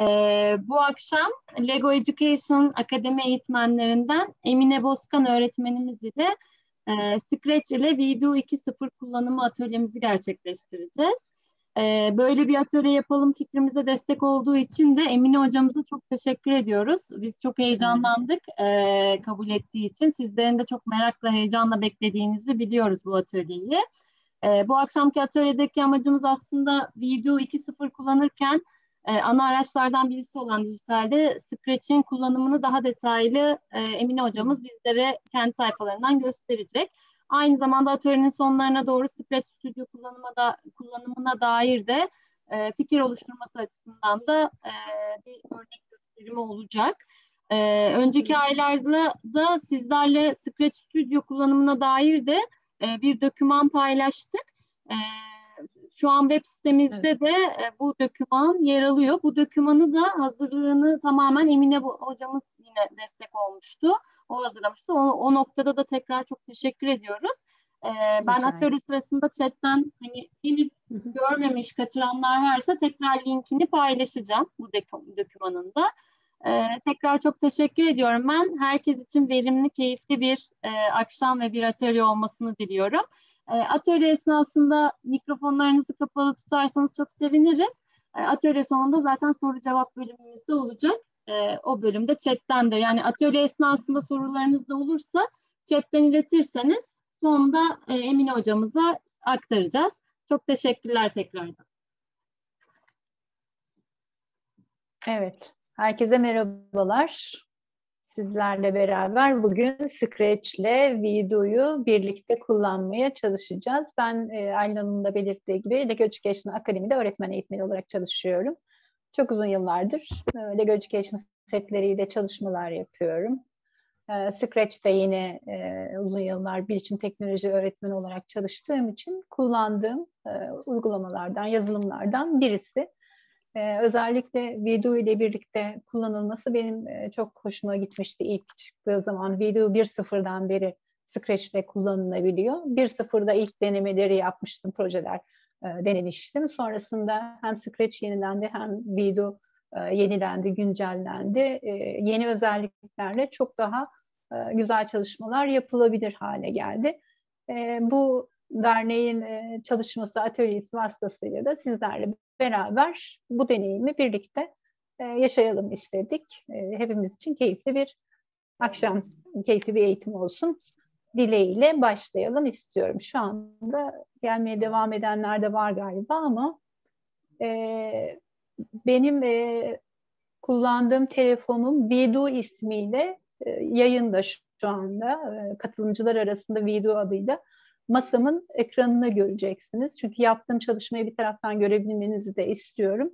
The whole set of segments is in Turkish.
Ee, bu akşam Lego Education Akademi eğitmenlerinden Emine Bozkan öğretmenimiz ile e, Scratch ile Video 2.0 kullanımı atölyemizi gerçekleştireceğiz. E, böyle bir atölye yapalım fikrimize destek olduğu için de Emine hocamıza çok teşekkür ediyoruz. Biz çok heyecanlandık e, kabul ettiği için. Sizlerin de çok merakla, heyecanla beklediğinizi biliyoruz bu atölyeyi. E, bu akşamki atölyedeki amacımız aslında Video 2.0 kullanırken e, ana araçlardan birisi olan dijitalde Scratch'in kullanımını daha detaylı e, Emine hocamız bizlere kendi sayfalarından gösterecek. Aynı zamanda atölyenin sonlarına doğru Scratch Studio kullanıma da, kullanımına dair de e, fikir oluşturması açısından da e, bir örnek gösterimi olacak. E, önceki aylarda da sizlerle Scratch Studio kullanımına dair de e, bir doküman paylaştık. E, şu an web sitemizde evet. de e, bu doküman yer alıyor. Bu dokümanı da hazırlığını tamamen Emine hocamız yine destek olmuştu. O hazırlamıştı. O, o noktada da tekrar çok teşekkür ediyoruz. Ee, ben atölye sırasında chatten hani henüz görmemiş, kaçıranlar varsa tekrar linkini paylaşacağım bu dokümanında. Ee, tekrar çok teşekkür ediyorum ben. Herkes için verimli, keyifli bir e, akşam ve bir atölye olmasını diliyorum. E, atölye esnasında mikrofonlarınızı kapalı tutarsanız çok seviniriz. E, atölye sonunda zaten soru cevap bölümümüz de olacak. E, o bölümde chatten de yani atölye esnasında sorularınız da olursa chatten iletirseniz sonunda Emine hocamıza aktaracağız. Çok teşekkürler tekrardan. Evet, herkese merhabalar sizlerle beraber bugün Scratch ile videoyu birlikte kullanmaya çalışacağız. Ben e, Aylin Hanım'ın da belirttiği gibi Lego Education Akademi'de öğretmen eğitmeni olarak çalışıyorum. Çok uzun yıllardır e, Lego Education setleriyle çalışmalar yapıyorum. E, Scratch'te yine e, uzun yıllar bilişim teknoloji öğretmeni olarak çalıştığım için kullandığım e, uygulamalardan, yazılımlardan birisi. Ee, özellikle video ile birlikte kullanılması benim e, çok hoşuma gitmişti ilk çıktığı zaman. Video 1.0'dan beri Scratch ile kullanılabiliyor. 1.0'da ilk denemeleri yapmıştım, projeler e, denemiştim. Sonrasında hem Scratch yenilendi hem video e, yenilendi, güncellendi. E, yeni özelliklerle çok daha e, güzel çalışmalar yapılabilir hale geldi. E, bu derneğin e, çalışması atölyesi vasıtasıyla da sizlerle beraber bu deneyimi birlikte e, yaşayalım istedik. E, hepimiz için keyifli bir akşam, keyifli bir eğitim olsun dileğiyle başlayalım istiyorum. Şu anda gelmeye devam edenler de var galiba ama e, benim e, kullandığım telefonum Vidu ismiyle e, yayında şu anda. E, katılımcılar arasında Vidu adıyla masamın ekranını göreceksiniz. Çünkü yaptığım çalışmayı bir taraftan görebilmenizi de istiyorum.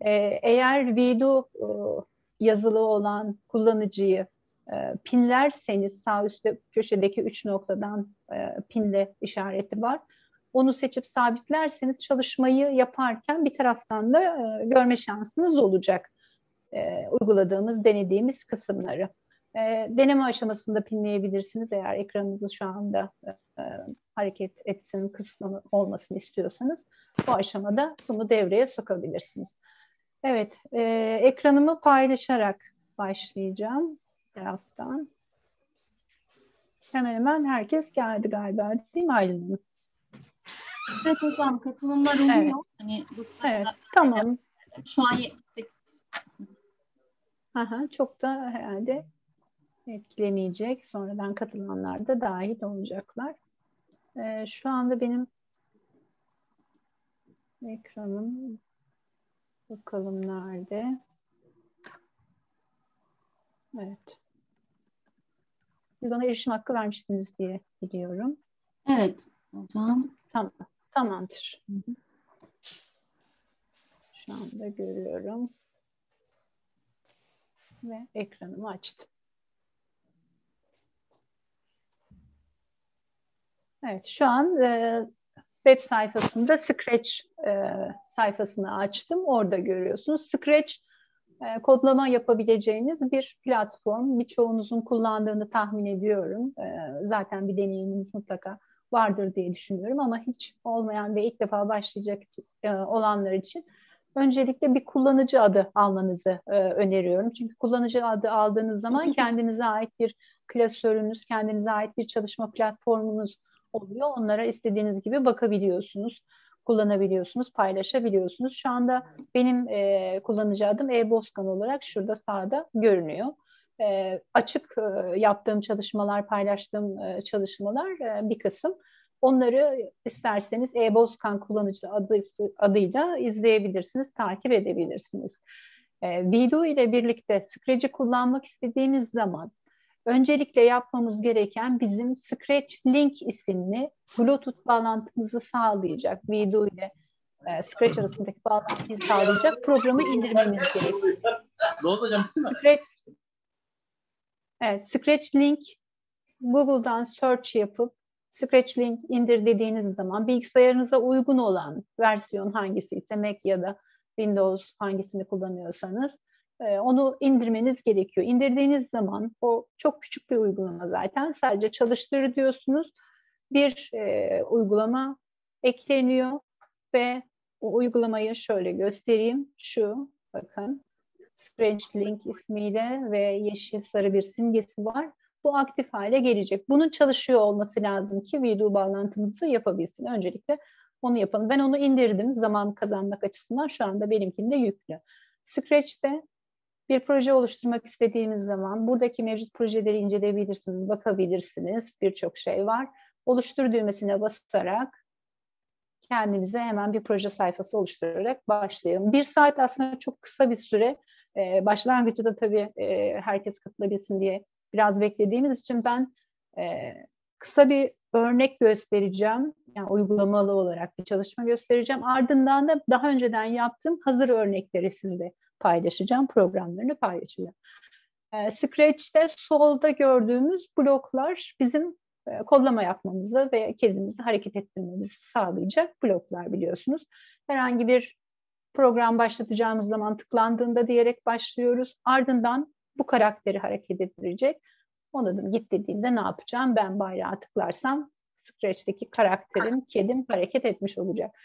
Ee, eğer video e, yazılı olan kullanıcıyı e, pinlerseniz sağ üstte köşedeki üç noktadan e, pinle işareti var. Onu seçip sabitlerseniz çalışmayı yaparken bir taraftan da e, görme şansınız olacak. Uyguladığımız, denediğimiz kısımları. E, deneme aşamasında pinleyebilirsiniz eğer ekranınızı şu anda e, hareket etsin kısmı olmasını istiyorsanız bu aşamada bunu devreye sokabilirsiniz. Evet, e, ekranımı paylaşarak başlayacağım taraftan. Hemen hemen herkes geldi galiba değil mi Aylin Hanım? Evet hocam katılımlar oluyor. Evet, hani evet tamam. Şu an 78. Aha, çok da herhalde etkilemeyecek. Sonradan katılanlar da dahil olacaklar. Ee, şu anda benim ekranım bakalım nerede? Evet. Siz bana erişim hakkı vermiştiniz diye biliyorum. Evet hocam. Tamam. Tamamdır. Hı hı. Şu anda görüyorum. Ve ekranımı açtım. Evet, şu an e, web sayfasında Scratch e, sayfasını açtım. Orada görüyorsunuz. Scratch e, kodlama yapabileceğiniz bir platform. Birçoğunuzun kullandığını tahmin ediyorum. E, zaten bir deneyiminiz mutlaka vardır diye düşünüyorum ama hiç olmayan ve ilk defa başlayacak e, olanlar için öncelikle bir kullanıcı adı almanızı e, öneriyorum. Çünkü kullanıcı adı aldığınız zaman kendinize ait bir klasörünüz, kendinize ait bir çalışma platformunuz oluyor. Onlara istediğiniz gibi bakabiliyorsunuz, kullanabiliyorsunuz, paylaşabiliyorsunuz. Şu anda benim e, kullanıcı adım e-boskan olarak şurada sağda görünüyor. E, açık e, yaptığım çalışmalar, paylaştığım e, çalışmalar e, bir kısım. Onları isterseniz e-boskan kullanıcısı adı, adıyla izleyebilirsiniz, takip edebilirsiniz. E, video ile birlikte Scratch'i kullanmak istediğimiz zaman öncelikle yapmamız gereken bizim Scratch Link isimli Bluetooth bağlantımızı sağlayacak video ile e, Scratch arasındaki bağlantıyı sağlayacak programı indirmemiz gerekiyor. Ne? Scratch, evet, Scratch Link Google'dan search yapıp Scratch Link indir dediğiniz zaman bilgisayarınıza uygun olan versiyon hangisi ise Mac ya da Windows hangisini kullanıyorsanız onu indirmeniz gerekiyor. İndirdiğiniz zaman o çok küçük bir uygulama zaten. Sadece çalıştır diyorsunuz. Bir e, uygulama ekleniyor ve o uygulamayı şöyle göstereyim. Şu bakın Scratch Link ismiyle ve yeşil sarı bir simgesi var. Bu aktif hale gelecek. Bunun çalışıyor olması lazım ki video bağlantımızı yapabilsin. Öncelikle onu yapalım. Ben onu indirdim zaman kazanmak açısından. Şu anda benimkinde yüklü. Scratch'te bir proje oluşturmak istediğiniz zaman buradaki mevcut projeleri inceleyebilirsiniz, bakabilirsiniz. Birçok şey var. Oluştur düğmesine basarak kendimize hemen bir proje sayfası oluşturarak başlayalım. Bir saat aslında çok kısa bir süre. Ee, başlangıcı da tabii e, herkes katılabilsin diye biraz beklediğimiz için ben e, kısa bir örnek göstereceğim. Yani uygulamalı olarak bir çalışma göstereceğim. Ardından da daha önceden yaptığım hazır örnekleri sizle paylaşacağım. Programlarını paylaşacağım. E, Scratch'te solda gördüğümüz bloklar bizim e, kodlama yapmamızı ve kendimizi hareket ettirmemizi sağlayacak bloklar biliyorsunuz. Herhangi bir program başlatacağımız zaman tıklandığında diyerek başlıyoruz. Ardından bu karakteri hareket ettirecek. Ona da git dediğimde ne yapacağım? Ben bayrağı tıklarsam Scratch'teki karakterin, kedim hareket etmiş olacak.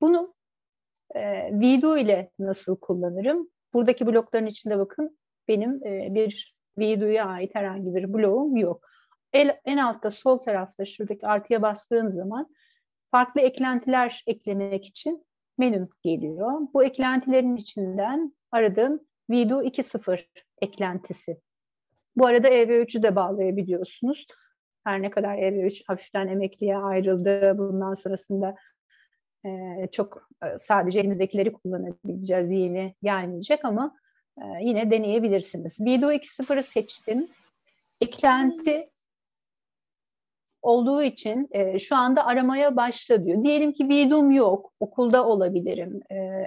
Bunu e, video ile nasıl kullanırım? Buradaki blokların içinde bakın benim e, bir videoya ait herhangi bir bloğum yok. El, en altta sol tarafta şuradaki artıya bastığım zaman farklı eklentiler eklemek için menüm geliyor. Bu eklentilerin içinden aradığım video 2.0 eklentisi. Bu arada EV3'ü de bağlayabiliyorsunuz. Her ne kadar EV3 hafiften emekliye ayrıldı, bundan sonrasında çok e, sadece elimizdekileri kullanabileceğiz, yeni gelmeyecek ama e, yine deneyebilirsiniz. Video 2.0'ı seçtim. Eklenti olduğu için e, şu anda aramaya başla diyor. Diyelim ki videom yok, okulda olabilirim,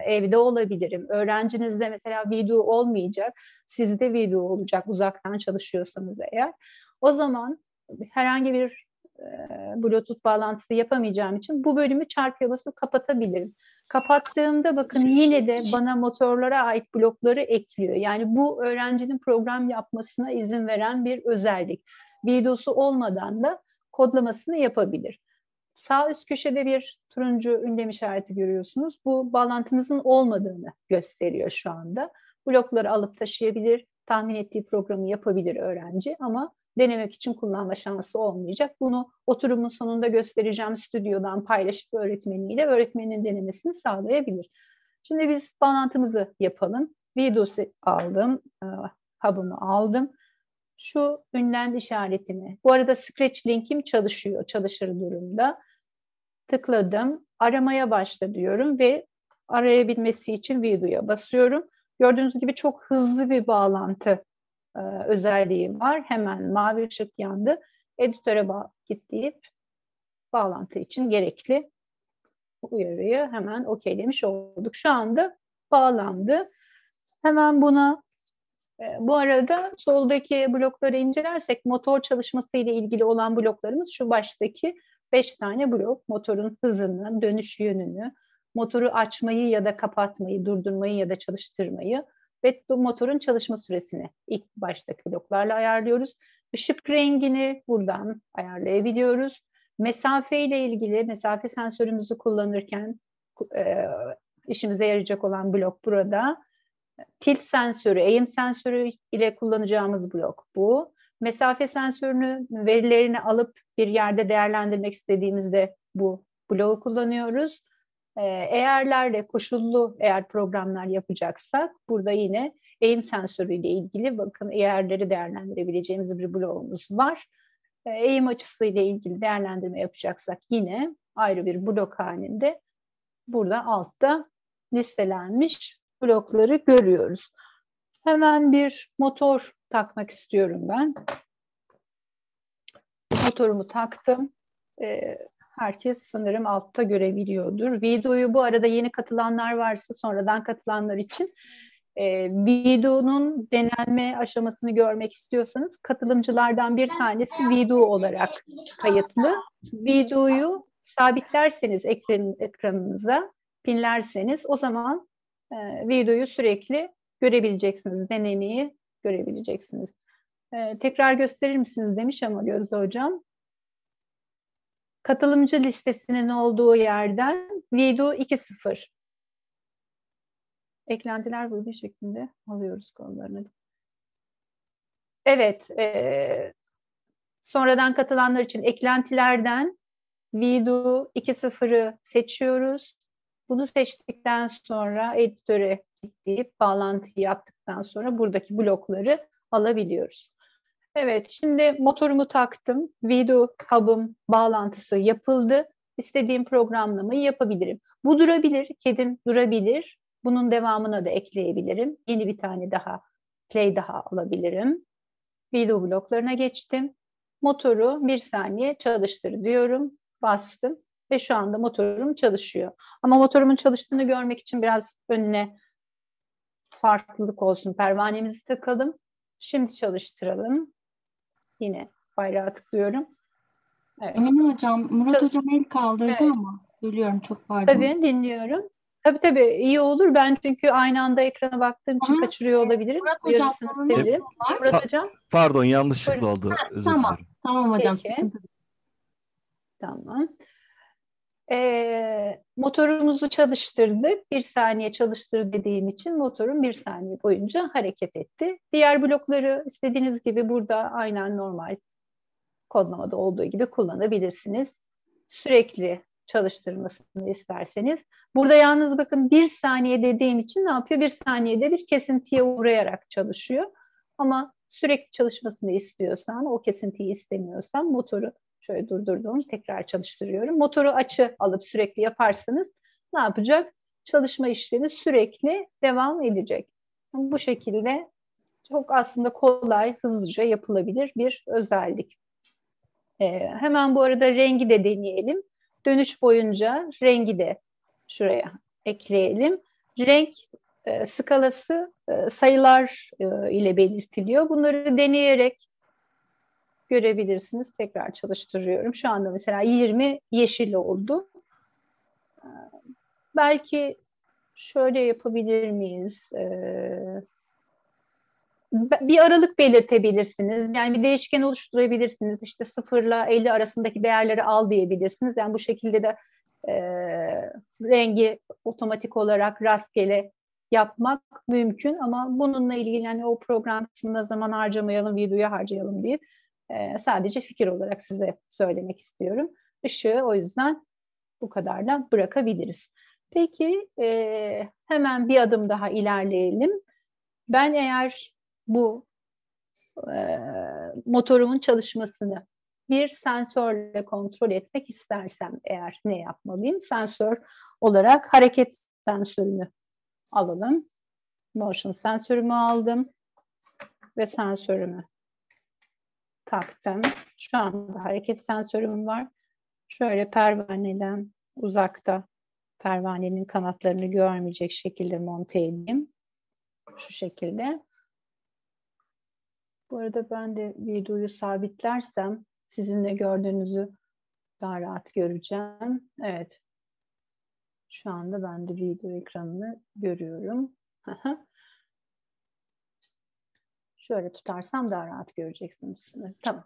evde olabilirim. Öğrencinizde mesela video olmayacak, sizde video olacak uzaktan çalışıyorsanız eğer. O zaman herhangi bir Bluetooth bağlantısı yapamayacağım için bu bölümü çarpıya basıp kapatabilirim. Kapattığımda bakın yine de bana motorlara ait blokları ekliyor. Yani bu öğrencinin program yapmasına izin veren bir özellik. Videosu olmadan da kodlamasını yapabilir. Sağ üst köşede bir turuncu ünlem işareti görüyorsunuz. Bu bağlantımızın olmadığını gösteriyor şu anda. Blokları alıp taşıyabilir, tahmin ettiği programı yapabilir öğrenci ama denemek için kullanma şansı olmayacak. Bunu oturumun sonunda göstereceğim stüdyodan paylaşıp öğretmeniyle öğretmenin denemesini sağlayabilir. Şimdi biz bağlantımızı yapalım. Videosu aldım, e, hub'ımı aldım şu ünlem işaretini. Bu arada Scratch linkim çalışıyor, çalışır durumda. Tıkladım, aramaya başla diyorum ve arayabilmesi için videoya basıyorum. Gördüğünüz gibi çok hızlı bir bağlantı e, özelliği var. Hemen mavi ışık yandı. Editöre git deyip bağlantı için gerekli uyarıyı hemen okeylemiş olduk. Şu anda bağlandı. Hemen buna ee, bu arada soldaki blokları incelersek motor çalışması ile ilgili olan bloklarımız şu baştaki 5 tane blok. Motorun hızını, dönüş yönünü, motoru açmayı ya da kapatmayı, durdurmayı ya da çalıştırmayı ve motorun çalışma süresini ilk baştaki bloklarla ayarlıyoruz. Işık rengini buradan ayarlayabiliyoruz. Mesafe ile ilgili mesafe sensörümüzü kullanırken e, işimize yarayacak olan blok burada. Tilt sensörü, eğim sensörü ile kullanacağımız blok bu. Mesafe sensörünü verilerini alıp bir yerde değerlendirmek istediğimizde bu bloğu kullanıyoruz. Ee, eğerlerle koşullu eğer programlar yapacaksak burada yine eğim sensörüyle ilgili bakın eğerleri değerlendirebileceğimiz bir bloğumuz var. Ee, eğim açısıyla ilgili değerlendirme yapacaksak yine ayrı bir blok halinde burada altta listelenmiş blokları görüyoruz. Hemen bir motor takmak istiyorum ben. Motorumu taktım. Ee, herkes sanırım altta görebiliyordur. Videoyu bu arada yeni katılanlar varsa sonradan katılanlar için e, videonun denenme aşamasını görmek istiyorsanız katılımcılardan bir tanesi video olarak kayıtlı. Videoyu sabitlerseniz ekran, ekranınıza, pinlerseniz o zaman e, videoyu sürekli görebileceksiniz, denemeyi görebileceksiniz. E, tekrar gösterir misiniz demiş ama Gözde Hocam. Katılımcı listesinin olduğu yerden video 2.0. Eklentiler bu şeklinde alıyoruz konularını. Evet, e, sonradan katılanlar için eklentilerden video 2.0'ı seçiyoruz. Bunu seçtikten sonra editöre ekleyip bağlantıyı yaptıktan sonra buradaki blokları alabiliyoruz. Evet, şimdi motorumu taktım. Video hub'ım bağlantısı yapıldı. İstediğim programlamayı yapabilirim. Bu durabilir, kedim durabilir. Bunun devamına da ekleyebilirim. Yeni bir tane daha, play daha alabilirim. Video bloklarına geçtim. Motoru bir saniye çalıştır diyorum. Bastım ve şu anda motorum çalışıyor. Ama motorumun çalıştığını görmek için biraz önüne farklılık olsun. Pervanemizi takalım. Şimdi çalıştıralım. Yine bayrağı tıklıyorum. Evet. Emine Hocam, Murat Çalış Hocam el kaldırdı evet. ama biliyorum çok pardon. Tabii dinliyorum. Tabii tabii iyi olur. Ben çünkü aynı anda ekrana baktığım için Hı. kaçırıyor olabilirim. Murat Hocam, sevinirim. Murat Hocam. Pardon yanlışlıkla oldu. Özür tamam. Tamam hocam. Peki. Tamam. E, motorumuzu çalıştırdık. Bir saniye çalıştır dediğim için motorun bir saniye boyunca hareket etti. Diğer blokları istediğiniz gibi burada aynen normal kodlamada olduğu gibi kullanabilirsiniz. Sürekli çalıştırmasını isterseniz. Burada yalnız bakın bir saniye dediğim için ne yapıyor? Bir saniyede bir kesintiye uğrayarak çalışıyor. Ama sürekli çalışmasını istiyorsan, o kesintiyi istemiyorsan motoru Şöyle durdurdum, tekrar çalıştırıyorum. Motoru açı alıp sürekli yaparsanız ne yapacak? Çalışma işlemi sürekli devam edecek. Bu şekilde çok aslında kolay, hızlıca yapılabilir bir özellik. Ee, hemen bu arada rengi de deneyelim. Dönüş boyunca rengi de şuraya ekleyelim. Renk e, skalası e, sayılar e, ile belirtiliyor. Bunları deneyerek görebilirsiniz. Tekrar çalıştırıyorum. Şu anda mesela 20 yeşil oldu. Ee, belki şöyle yapabilir miyiz? Ee, bir aralık belirtebilirsiniz. Yani bir değişken oluşturabilirsiniz. İşte sıfırla 50 arasındaki değerleri al diyebilirsiniz. Yani bu şekilde de e, rengi otomatik olarak rastgele yapmak mümkün ama bununla ilgili yani o program kısmında zaman harcamayalım, videoya harcayalım diye e, sadece fikir olarak size söylemek istiyorum. Işığı o yüzden bu kadarla bırakabiliriz. Peki e, hemen bir adım daha ilerleyelim. Ben eğer bu e, motorumun çalışmasını bir sensörle kontrol etmek istersem eğer ne yapmalıyım? Sensör olarak hareket sensörünü alalım. Motion sensörümü aldım ve sensörümü taktım. Şu anda hareket sensörüm var. Şöyle pervaneden uzakta pervanenin kanatlarını görmeyecek şekilde monte edeyim. Şu şekilde. Bu arada ben de videoyu sabitlersem sizin de gördüğünüzü daha rahat göreceğim. Evet. Şu anda ben de video ekranını görüyorum. Şöyle tutarsam daha rahat göreceksiniz. Tamam.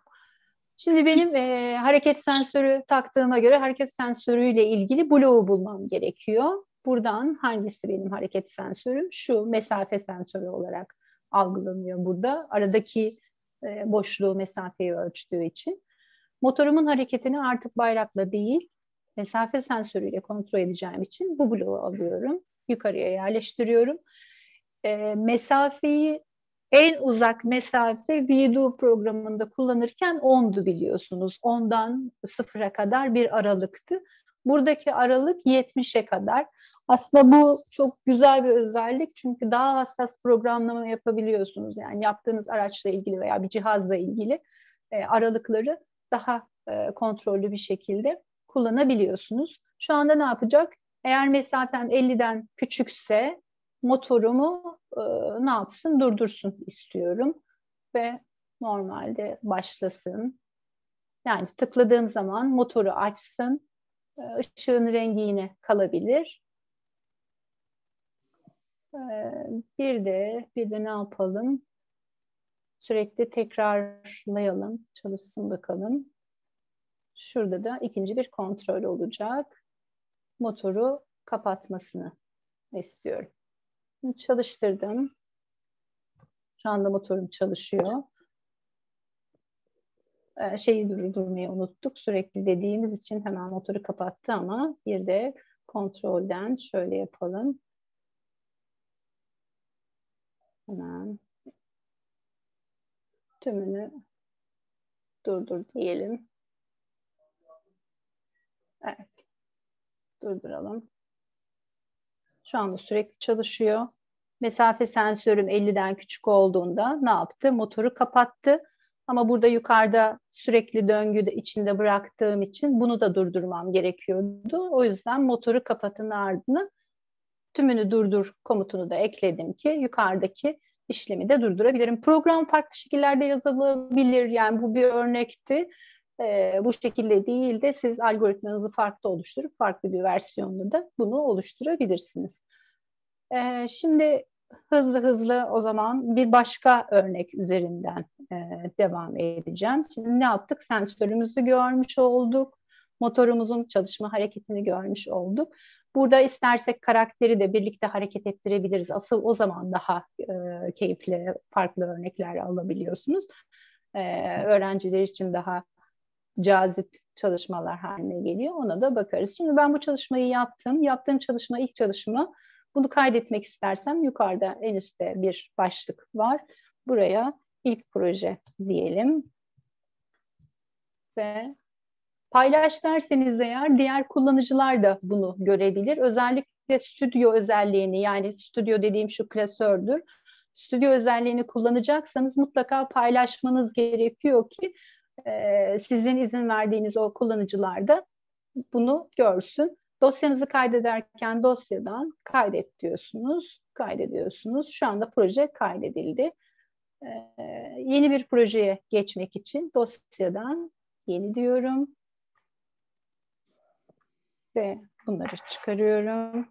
Şimdi benim e, hareket sensörü taktığıma göre hareket sensörüyle ilgili bloğu bulmam gerekiyor. Buradan hangisi benim hareket sensörüm? Şu mesafe sensörü olarak algılanıyor burada. Aradaki e, boşluğu, mesafeyi ölçtüğü için. Motorumun hareketini artık bayrakla değil, mesafe sensörüyle kontrol edeceğim için bu bloğu alıyorum. Yukarıya yerleştiriyorum. E, mesafeyi en uzak mesafe Vido programında kullanırken 10'du biliyorsunuz. 10'dan 0'a kadar bir aralıktı. Buradaki aralık 70'e kadar. Aslında bu çok güzel bir özellik çünkü daha hassas programlama yapabiliyorsunuz. Yani yaptığınız araçla ilgili veya bir cihazla ilgili e, aralıkları daha e, kontrollü bir şekilde kullanabiliyorsunuz. Şu anda ne yapacak? Eğer mesafem 50'den küçükse motorumu e, ne yapsın? Durdursun istiyorum ve normalde başlasın. Yani tıkladığım zaman motoru açsın ışığın rengi yine kalabilir. Ee, bir de bir de ne yapalım? Sürekli tekrarlayalım. Çalışsın bakalım. Şurada da ikinci bir kontrol olacak. Motoru kapatmasını istiyorum. Çalıştırdım. Şu anda motorum çalışıyor. E, şeyi durdurmayı unuttuk. Sürekli dediğimiz için hemen motoru kapattı ama bir de kontrolden şöyle yapalım. Hemen tümünü durdur diyelim. Evet. Durduralım. Şu anda sürekli çalışıyor. Mesafe sensörüm 50'den küçük olduğunda ne yaptı? Motoru kapattı ama burada yukarıda sürekli döngüde içinde bıraktığım için bunu da durdurmam gerekiyordu. O yüzden motoru kapatın ardını tümünü durdur komutunu da ekledim ki yukarıdaki işlemi de durdurabilirim. Program farklı şekillerde yazılabilir. Yani bu bir örnekti. Ee, bu şekilde değil de siz algoritmanızı farklı oluşturup farklı bir versiyonda da bunu oluşturabilirsiniz. Ee, şimdi hızlı hızlı o zaman bir başka örnek üzerinden e, devam edeceğim. Şimdi ne yaptık? Sensörümüzü görmüş olduk. Motorumuzun çalışma hareketini görmüş olduk. Burada istersek karakteri de birlikte hareket ettirebiliriz. Asıl o zaman daha e, keyifli, farklı örnekler alabiliyorsunuz. E, öğrenciler için daha cazip çalışmalar haline geliyor. Ona da bakarız. Şimdi ben bu çalışmayı yaptım. Yaptığım çalışma ilk çalışma bunu kaydetmek istersem yukarıda en üstte bir başlık var. Buraya ilk proje diyelim. Ve paylaş derseniz eğer diğer kullanıcılar da bunu görebilir. Özellikle stüdyo özelliğini yani stüdyo dediğim şu klasördür. Stüdyo özelliğini kullanacaksanız mutlaka paylaşmanız gerekiyor ki e, sizin izin verdiğiniz o kullanıcılar da bunu görsün. Dosyanızı kaydederken dosyadan kaydet diyorsunuz, kaydediyorsunuz. Şu anda proje kaydedildi. Ee, yeni bir projeye geçmek için dosyadan yeni diyorum. Ve bunları çıkarıyorum.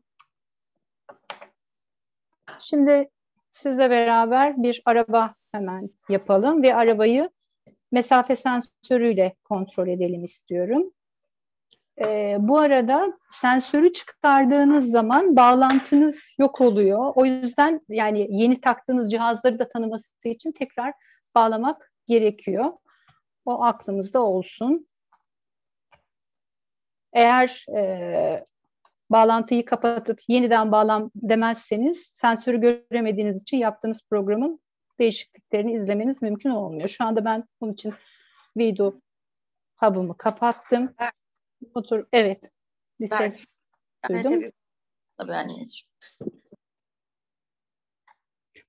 Şimdi sizle beraber bir araba hemen yapalım ve arabayı mesafe sensörüyle kontrol edelim istiyorum. E, bu arada sensörü çıkardığınız zaman bağlantınız yok oluyor. O yüzden yani yeni taktığınız cihazları da tanıması için tekrar bağlamak gerekiyor. O aklımızda olsun. Eğer e, bağlantıyı kapatıp yeniden bağlam demezseniz sensörü göremediğiniz için yaptığınız programın değişikliklerini izlemeniz mümkün olmuyor. Şu anda ben bunun için video hub'ımı kapattım. Otur. Evet. Bir ses yani duydum. Tabii, tabii anneciğim.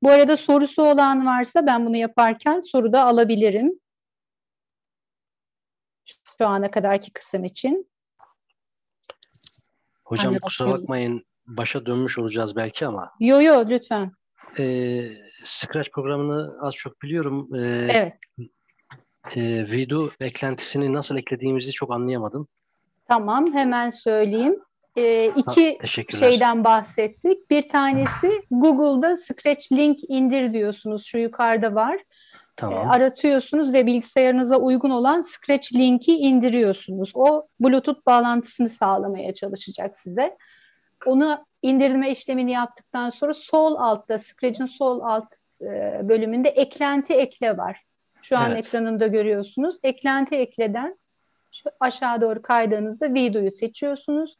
Bu arada sorusu olan varsa ben bunu yaparken soru da alabilirim. Şu ana kadarki kısım için. Hocam Anne, kusura bakmayın başa dönmüş olacağız belki ama. Yo yo lütfen. Ee, Scratch programını az çok biliyorum. Ee, evet. E, video eklentisini nasıl eklediğimizi çok anlayamadım. Tamam hemen söyleyeyim. E, iki ha, şeyden bahsettik. Bir tanesi Google'da Scratch Link indir diyorsunuz. Şu yukarıda var. Tamam. E, aratıyorsunuz ve bilgisayarınıza uygun olan Scratch Link'i indiriyorsunuz. O Bluetooth bağlantısını sağlamaya çalışacak size. Onu indirme işlemini yaptıktan sonra sol altta, Scratch'in sol alt e, bölümünde eklenti ekle var. Şu an evet. ekranımda görüyorsunuz. Eklenti ekleden şu aşağı doğru kaydığınızda videoyu seçiyorsunuz.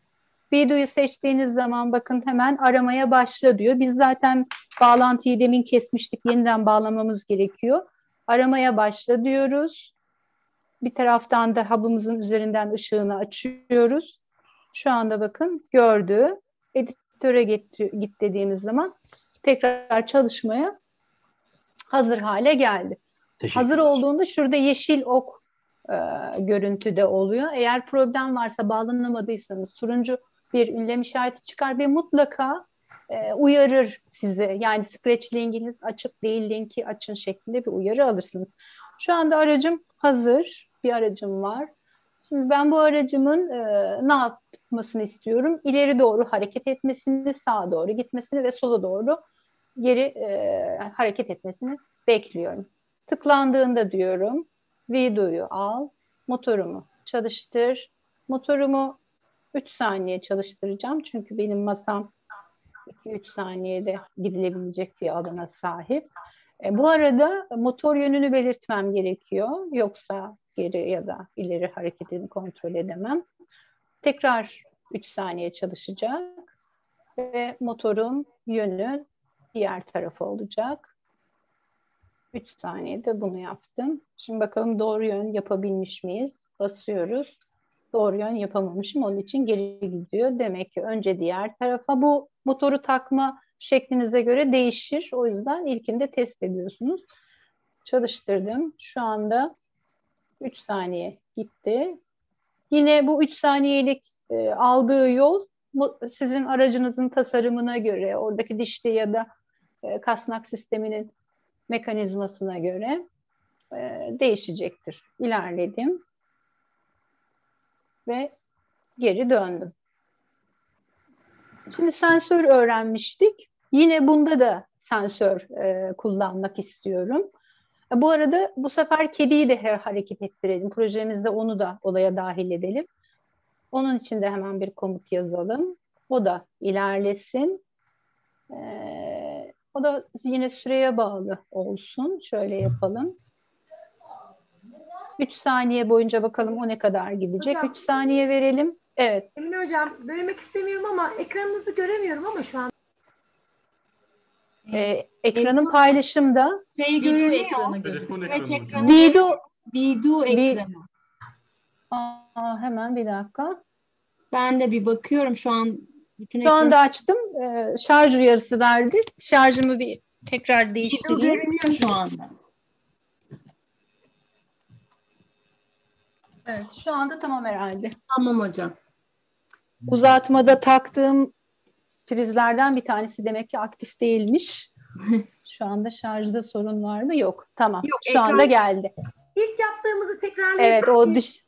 Videoyu seçtiğiniz zaman bakın hemen aramaya başla diyor. Biz zaten bağlantıyı demin kesmiştik. Yeniden bağlamamız gerekiyor. Aramaya başla diyoruz. Bir taraftan da hub'ımızın üzerinden ışığını açıyoruz. Şu anda bakın gördü. Editöre git, git dediğimiz zaman tekrar çalışmaya hazır hale geldi. Hazır olduğunda şurada yeşil ok e, görüntüde oluyor. Eğer problem varsa bağlanamadıysanız turuncu bir ünlem işareti çıkar ve mutlaka e, uyarır sizi. Yani Scratch linkiniz açık değil linki açın şeklinde bir uyarı alırsınız. Şu anda aracım hazır. Bir aracım var. Şimdi ben bu aracımın e, ne yapmasını istiyorum? İleri doğru hareket etmesini, sağa doğru gitmesini ve sola doğru geri e, hareket etmesini bekliyorum. Tıklandığında diyorum videoyu al, motorumu çalıştır. Motorumu 3 saniye çalıştıracağım. Çünkü benim masam 2-3 saniyede gidilebilecek bir alana sahip. E, bu arada motor yönünü belirtmem gerekiyor. Yoksa geri ya da ileri hareketini kontrol edemem. Tekrar 3 saniye çalışacak ve motorun yönü diğer tarafa olacak. 3 saniyede bunu yaptım. Şimdi bakalım doğru yön yapabilmiş miyiz? Basıyoruz doğru yön yapamamışım. Onun için geri gidiyor. Demek ki önce diğer tarafa bu motoru takma şeklinize göre değişir. O yüzden ilkinde test ediyorsunuz. Çalıştırdım. Şu anda 3 saniye gitti. Yine bu 3 saniyelik e, aldığı yol sizin aracınızın tasarımına göre, oradaki dişli ya da e, kasnak sisteminin mekanizmasına göre e, değişecektir. İlerledim ve geri döndüm. Şimdi sensör öğrenmiştik. Yine bunda da sensör e, kullanmak istiyorum. Bu arada bu sefer kediyi de hareket ettirelim. Projemizde onu da olaya dahil edelim. Onun için de hemen bir komut yazalım. O da ilerlesin. Ee, o da yine süreye bağlı olsun. Şöyle yapalım. 3 saniye boyunca bakalım o ne kadar gidecek. Hocam, 3 saniye verelim. Evet. Emine Hocam bölmek istemiyorum ama ekranınızı göremiyorum ama şu an. Ee, ekranın paylaşımda. Şey görünüyor. Ekranı Telefon ekranı. ekranı. Video, video ekranı. Aa, hemen bir dakika. Ben de bir bakıyorum şu an. Bütün şu anda açtım. Ee, şarj uyarısı verdi. Şarjımı bir tekrar değiştireyim. Video görünüyor şu anda. Evet, şu anda tamam herhalde. Tamam hocam. Uzatmada taktığım prizlerden bir tanesi demek ki aktif değilmiş. şu anda şarjda sorun var mı? Yok. Tamam. Yok, şu ekran... anda geldi. İlk yaptığımızı tekrarlayalım. Evet, o dış...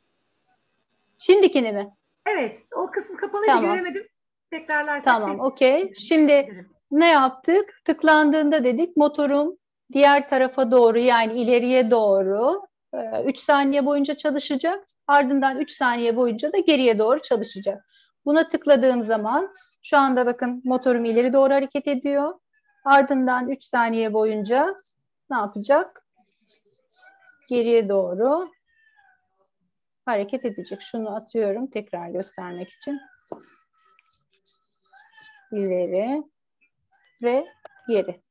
Şimdikini mi? Evet, o kısım kapalıydı tamam. göremedim. Tekrarlarsak. Tamam, okey. Şimdi ne yaptık? Tıklandığında dedik motorum diğer tarafa doğru yani ileriye doğru 3 ee, saniye boyunca çalışacak. Ardından 3 saniye boyunca da geriye doğru çalışacak. Buna tıkladığım zaman şu anda bakın motorum ileri doğru hareket ediyor. Ardından 3 saniye boyunca ne yapacak? Geriye doğru hareket edecek. Şunu atıyorum tekrar göstermek için. İleri ve geri.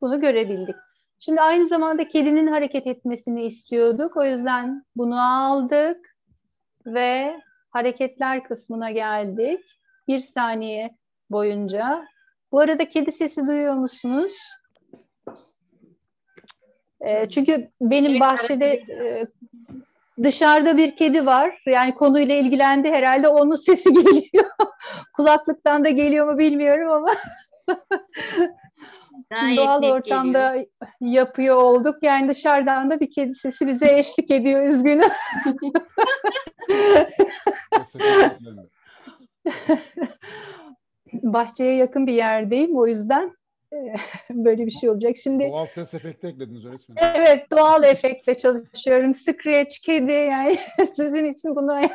Bunu görebildik. Şimdi aynı zamanda kedinin hareket etmesini istiyorduk. O yüzden bunu aldık ve hareketler kısmına geldik. Bir saniye boyunca. Bu arada kedi sesi duyuyor musunuz? E, çünkü benim bahçede e, dışarıda bir kedi var. Yani konuyla ilgilendi herhalde onun sesi geliyor. Kulaklıktan da geliyor mu bilmiyorum ama Gayet doğal ortamda geliyor. yapıyor olduk. Yani dışarıdan da bir kedi sesi bize eşlik ediyor üzgünüm. Bahçeye yakın bir yerdeyim o yüzden böyle bir şey olacak. Şimdi doğal ses efekti eklediniz öğretmenim. Evet, doğal efektle çalışıyorum. Scratch kedi yani sizin için bunu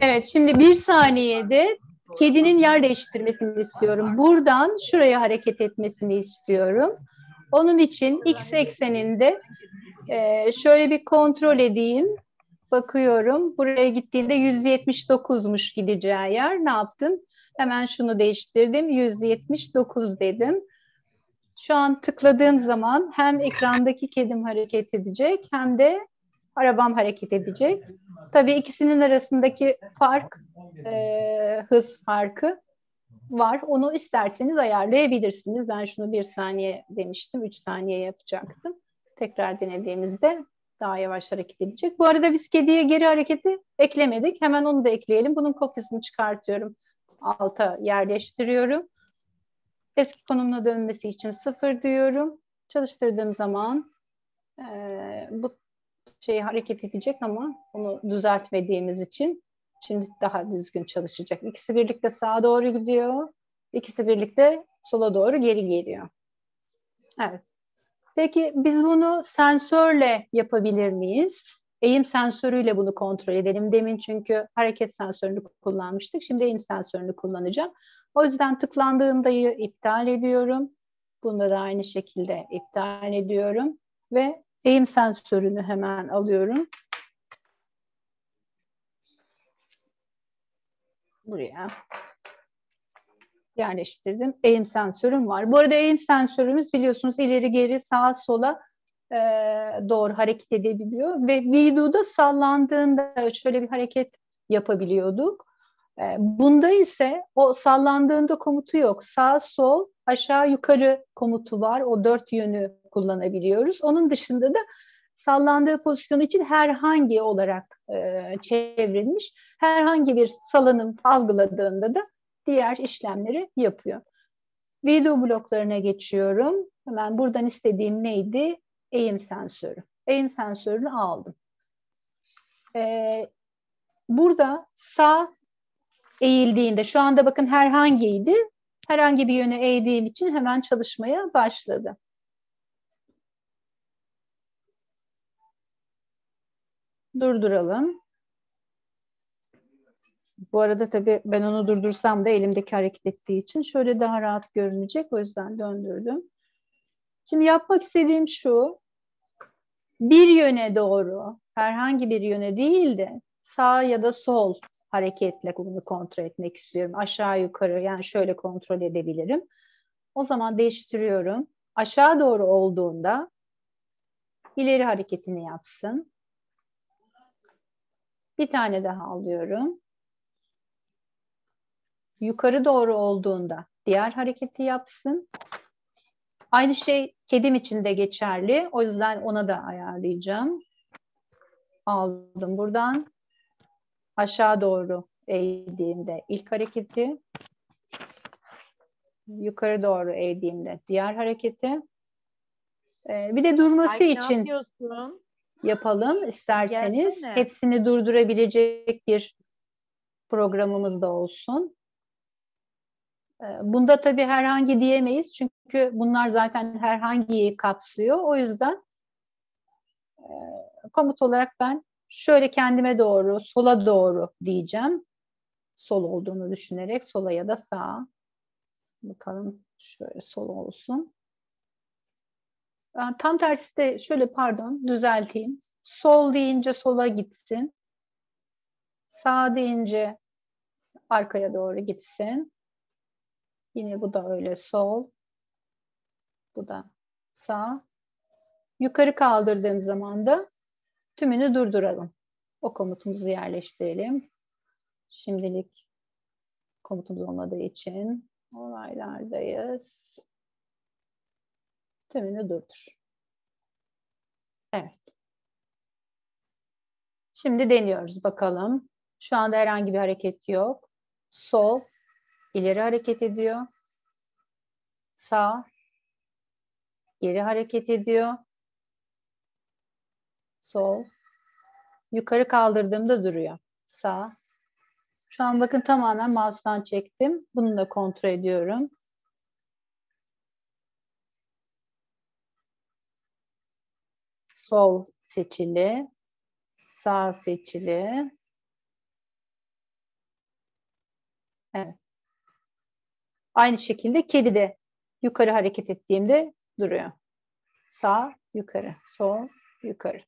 Evet, şimdi bir saniyede kedinin yer değiştirmesini istiyorum. Buradan şuraya hareket etmesini istiyorum. Onun için x ekseninde e, şöyle bir kontrol edeyim. Bakıyorum. Buraya gittiğinde 179'muş gideceği yer. Ne yaptım? Hemen şunu değiştirdim. 179 dedim. Şu an tıkladığım zaman hem ekrandaki kedim hareket edecek hem de arabam hareket edecek. Tabii ikisinin arasındaki fark, e, hız farkı var. Onu isterseniz ayarlayabilirsiniz. Ben şunu bir saniye demiştim, üç saniye yapacaktım. Tekrar denediğimizde daha yavaş hareket edecek. Bu arada biz kediye geri hareketi eklemedik. Hemen onu da ekleyelim. Bunun kopyasını çıkartıyorum. Alta yerleştiriyorum. Eski konumuna dönmesi için sıfır diyorum. Çalıştırdığım zaman e, bu şey hareket edecek ama onu düzeltmediğimiz için şimdi daha düzgün çalışacak. İkisi birlikte sağa doğru gidiyor. İkisi birlikte sola doğru geri geliyor. Evet. Peki biz bunu sensörle yapabilir miyiz? Eğim sensörüyle bunu kontrol edelim. Demin çünkü hareket sensörünü kullanmıştık. Şimdi eğim sensörünü kullanacağım. O yüzden tıklandığımda iptal ediyorum. Bunda da aynı şekilde iptal ediyorum. Ve eğim sensörünü hemen alıyorum. Buraya yerleştirdim. Eğim sensörüm var. Bu arada eğim sensörümüz biliyorsunuz ileri geri sağa sola e, doğru hareket edebiliyor ve videoda sallandığında şöyle bir hareket yapabiliyorduk. E, bunda ise o sallandığında komutu yok. Sağ sol aşağı yukarı komutu var. O dört yönü kullanabiliyoruz. Onun dışında da sallandığı pozisyon için herhangi olarak e, çevrilmiş herhangi bir salınım algıladığında da diğer işlemleri yapıyor. Video bloklarına geçiyorum. Hemen buradan istediğim neydi? Eğim sensörü. Eğim sensörünü aldım. Ee, burada sağ eğildiğinde, şu anda bakın herhangiydi. Herhangi bir yöne eğdiğim için hemen çalışmaya başladı. Durduralım. Bu arada tabii ben onu durdursam da elimdeki hareket ettiği için şöyle daha rahat görünecek. O yüzden döndürdüm. Şimdi yapmak istediğim şu. Bir yöne doğru, herhangi bir yöne değil de sağ ya da sol hareketle bunu kontrol etmek istiyorum. Aşağı yukarı yani şöyle kontrol edebilirim. O zaman değiştiriyorum. Aşağı doğru olduğunda ileri hareketini yapsın. Bir tane daha alıyorum. Yukarı doğru olduğunda diğer hareketi yapsın. Aynı şey kedim için de geçerli. O yüzden ona da ayarlayacağım. Aldım buradan. Aşağı doğru eğdiğimde ilk hareketi. Yukarı doğru eğdiğimde diğer hareketi. Ee, bir de durması Ay, için yapalım isterseniz. Gelsene. Hepsini durdurabilecek bir programımız da olsun. Ee, bunda tabii herhangi diyemeyiz çünkü bunlar zaten herhangiyi kapsıyor. O yüzden e, komut olarak ben şöyle kendime doğru, sola doğru diyeceğim. Sol olduğunu düşünerek sola ya da sağa. Bakalım şöyle sol olsun. Tam tersi de şöyle pardon düzelteyim. Sol deyince sola gitsin. Sağ deyince arkaya doğru gitsin. Yine bu da öyle sol. Bu da sağ. Yukarı kaldırdığım zaman da tümünü durduralım. O komutumuzu yerleştirelim. Şimdilik komutumuz olmadığı için olaylardayız. Tümünü durdur. Evet. Şimdi deniyoruz bakalım. Şu anda herhangi bir hareket yok. Sol ileri hareket ediyor. Sağ geri hareket ediyor. Sol yukarı kaldırdığımda duruyor. Sağ. Şu an bakın tamamen mouse'dan çektim. Bunu da kontrol ediyorum. Sol seçili. Sağ seçili. Evet. Aynı şekilde kedi de yukarı hareket ettiğimde duruyor. Sağ, yukarı, sol, yukarı.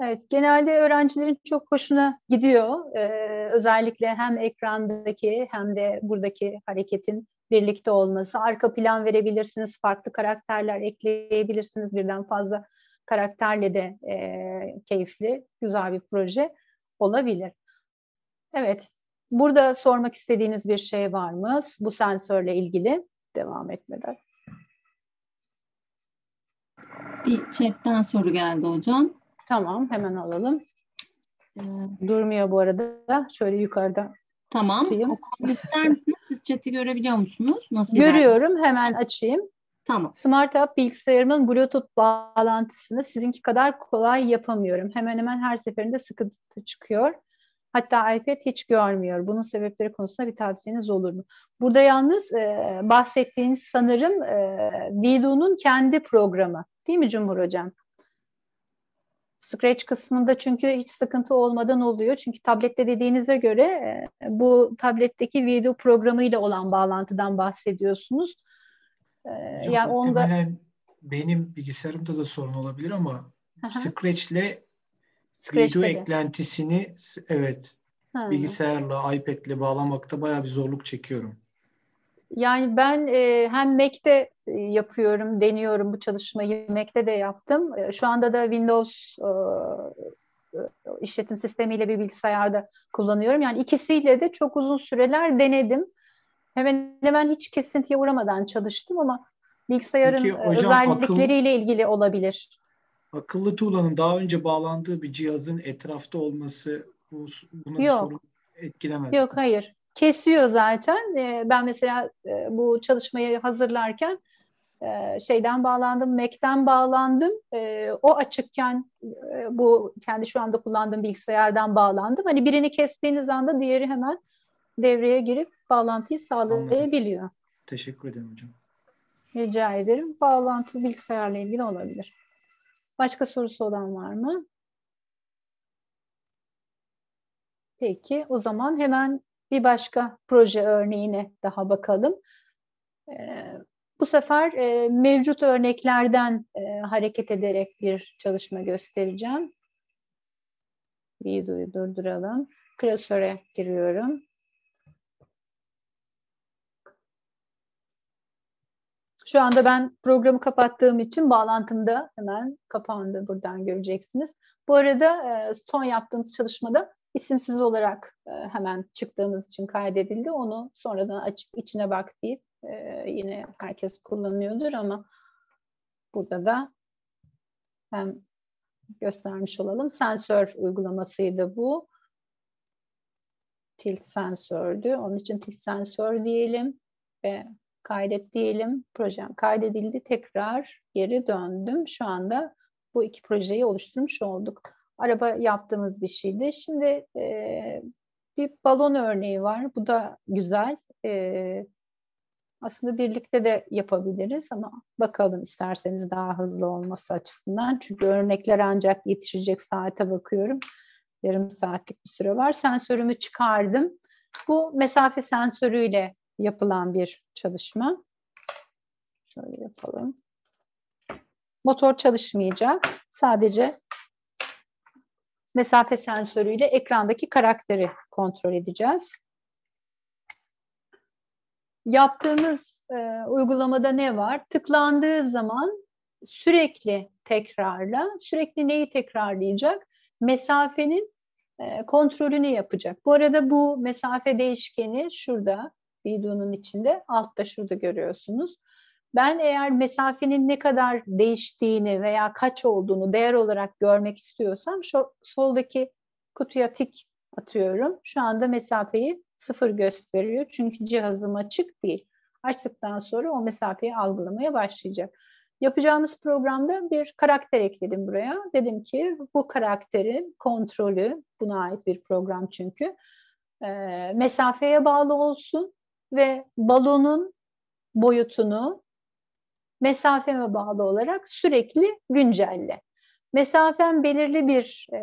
Evet, genelde öğrencilerin çok hoşuna gidiyor. Ee, özellikle hem ekrandaki hem de buradaki hareketin birlikte olması. Arka plan verebilirsiniz, farklı karakterler ekleyebilirsiniz. Birden fazla karakterle de e, keyifli, güzel bir proje olabilir. Evet, burada sormak istediğiniz bir şey var mı? Bu sensörle ilgili devam etmeden. Bir chatten soru geldi hocam. Tamam, hemen alalım. Ee, durmuyor bu arada. Şöyle yukarıda Tamam. Tutayım. Okumamı ister misiniz? Siz chat'i görebiliyor musunuz? Nasıl Görüyorum. Ilerledim? Hemen açayım. Tamam. Smart Hub bilgisayarımın Bluetooth bağlantısını sizinki kadar kolay yapamıyorum. Hemen hemen her seferinde sıkıntı çıkıyor. Hatta iPad hiç görmüyor. Bunun sebepleri konusunda bir tavsiyeniz olur mu? Burada yalnız e, bahsettiğiniz sanırım e, Vido'nun kendi programı. Değil mi Cumhur Hocam? Scratch kısmında çünkü hiç sıkıntı olmadan oluyor. Çünkü tablette dediğinize göre e, bu tabletteki video programıyla olan bağlantıdan bahsediyorsunuz. E, Hocam, yani onda benim bilgisayarımda da sorun olabilir ama Scratch'le video eklentisini evet ha. bilgisayarla, iPad'le bağlamakta bayağı bir zorluk çekiyorum. Yani ben e, hem Mac'te e, yapıyorum, deniyorum bu çalışmayı. Mac'te de yaptım. E, şu anda da Windows e, e, işletim sistemiyle bir bilgisayarda kullanıyorum. Yani ikisiyle de çok uzun süreler denedim. Hemen hemen hiç kesintiye uğramadan çalıştım ama bilgisayarın Peki, hocam, özellikleriyle akıl, ilgili olabilir. Akıllı tuğlanın daha önce bağlandığı bir cihazın etrafta olması bu, buna Yok. sorun etkilemez. Yok hayır kesiyor zaten. E, ben mesela e, bu çalışmayı hazırlarken e, şeyden bağlandım, Mac'ten bağlandım. E, o açıkken e, bu kendi şu anda kullandığım bilgisayardan bağlandım. Hani birini kestiğiniz anda diğeri hemen devreye girip bağlantıyı sağlayabiliyor. Anladım. Teşekkür ederim hocam. Rica ederim. Bağlantı bilgisayarla ilgili olabilir. Başka sorusu olan var mı? Peki o zaman hemen bir başka proje örneğine daha bakalım. Ee, bu sefer e, mevcut örneklerden e, hareket ederek bir çalışma göstereceğim. Videoyu durduralım. Klasöre giriyorum. Şu anda ben programı kapattığım için bağlantım da hemen kapandı. Buradan göreceksiniz. Bu arada e, son yaptığımız çalışmada isimsiz olarak e, hemen çıktığımız için kaydedildi. Onu sonradan açıp içine bak deyip e, yine herkes kullanıyordur ama burada da hem göstermiş olalım. Sensör uygulamasıydı bu. Tilt sensördü. Onun için tilt sensör diyelim ve kaydet diyelim. Projem kaydedildi. Tekrar geri döndüm. Şu anda bu iki projeyi oluşturmuş olduk araba yaptığımız bir şeydi. Şimdi e, bir balon örneği var. Bu da güzel. E, aslında birlikte de yapabiliriz ama bakalım isterseniz daha hızlı olması açısından. Çünkü örnekler ancak yetişecek saate bakıyorum. Yarım saatlik bir süre var. Sensörümü çıkardım. Bu mesafe sensörüyle yapılan bir çalışma. Şöyle yapalım. Motor çalışmayacak. Sadece mesafe sensörüyle ekrandaki karakteri kontrol edeceğiz. Yaptığımız e, uygulamada ne var? Tıklandığı zaman sürekli tekrarla, sürekli neyi tekrarlayacak? Mesafenin e, kontrolünü yapacak. Bu arada bu mesafe değişkeni şurada videonun içinde, altta şurada görüyorsunuz. Ben eğer mesafenin ne kadar değiştiğini veya kaç olduğunu değer olarak görmek istiyorsam şu soldaki kutuya tik atıyorum. Şu anda mesafeyi sıfır gösteriyor. Çünkü cihazım açık değil. Açtıktan sonra o mesafeyi algılamaya başlayacak. Yapacağımız programda bir karakter ekledim buraya. Dedim ki bu karakterin kontrolü, buna ait bir program çünkü, e, mesafeye bağlı olsun ve balonun boyutunu mesafeme bağlı olarak sürekli güncelle. Mesafen belirli bir e,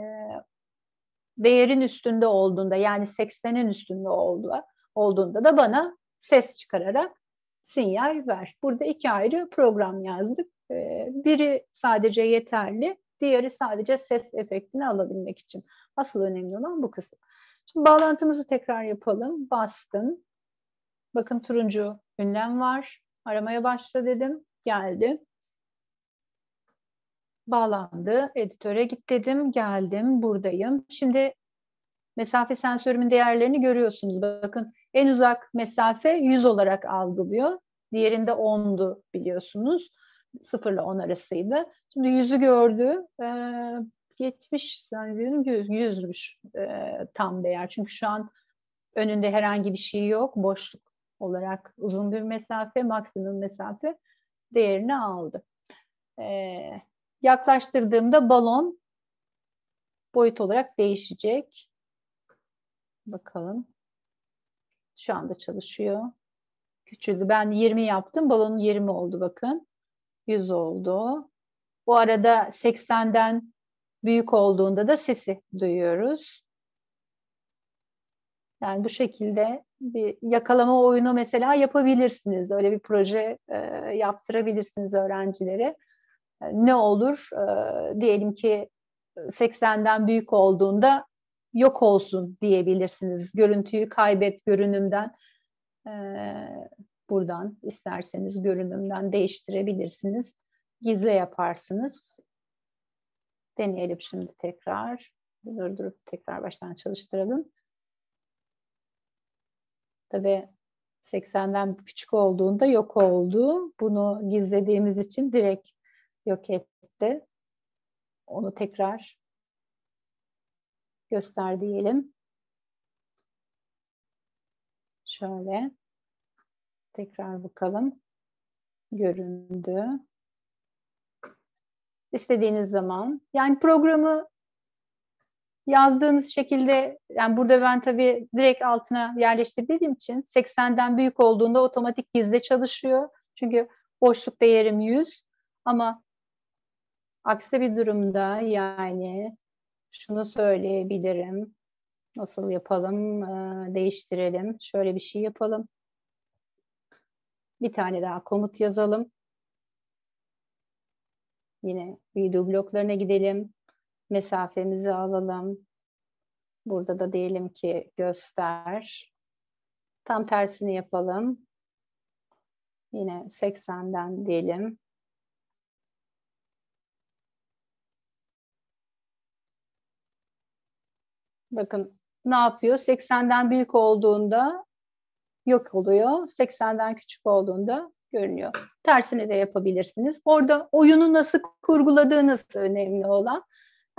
değerin üstünde olduğunda yani 80'in üstünde olduğunda, olduğunda da bana ses çıkararak sinyal ver. Burada iki ayrı program yazdık. E, biri sadece yeterli, diğeri sadece ses efektini alabilmek için. Asıl önemli olan bu kısım. Şimdi bağlantımızı tekrar yapalım. Bastım. Bakın turuncu ünlem var. Aramaya başla dedim. Geldi. Bağlandı. Editöre git dedim. Geldim. Buradayım. Şimdi mesafe sensörümün değerlerini görüyorsunuz. Bakın en uzak mesafe 100 olarak algılıyor. Diğerinde 10'du biliyorsunuz. 0 ile 10 arasıydı. Şimdi 100'ü gördü. Ee, 70 zannediyorum 100, 100'müş e, tam değer. Çünkü şu an önünde herhangi bir şey yok. Boşluk olarak uzun bir mesafe, maksimum mesafe değerini aldı. Ee, yaklaştırdığımda balon boyut olarak değişecek. Bakalım. Şu anda çalışıyor. Küçüldü. Ben 20 yaptım. Balonun 20 oldu bakın. 100 oldu. Bu arada 80'den büyük olduğunda da sesi duyuyoruz. Yani bu şekilde bir yakalama oyunu mesela yapabilirsiniz. Öyle bir proje e, yaptırabilirsiniz öğrencilere. E, ne olur? E, diyelim ki 80'den büyük olduğunda yok olsun diyebilirsiniz. Görüntüyü kaybet görünümden. E, buradan isterseniz görünümden değiştirebilirsiniz. Gizle yaparsınız. Deneyelim şimdi tekrar. Durdurup tekrar baştan çalıştıralım. Tabii 80'den küçük olduğunda yok oldu. Bunu gizlediğimiz için direkt yok etti. Onu tekrar göster diyelim. Şöyle tekrar bakalım. Göründü. İstediğiniz zaman. Yani programı yazdığınız şekilde yani burada ben tabii direkt altına yerleştirdiğim için 80'den büyük olduğunda otomatik gizle çalışıyor. Çünkü boşluk değerim 100 ama aksi bir durumda yani şunu söyleyebilirim. Nasıl yapalım? Ee, değiştirelim. Şöyle bir şey yapalım. Bir tane daha komut yazalım. Yine video bloklarına gidelim mesafemizi alalım. Burada da diyelim ki göster. Tam tersini yapalım. Yine 80'den diyelim. Bakın ne yapıyor? 80'den büyük olduğunda yok oluyor. 80'den küçük olduğunda görünüyor. Tersini de yapabilirsiniz. Orada oyunu nasıl kurguladığınız önemli olan.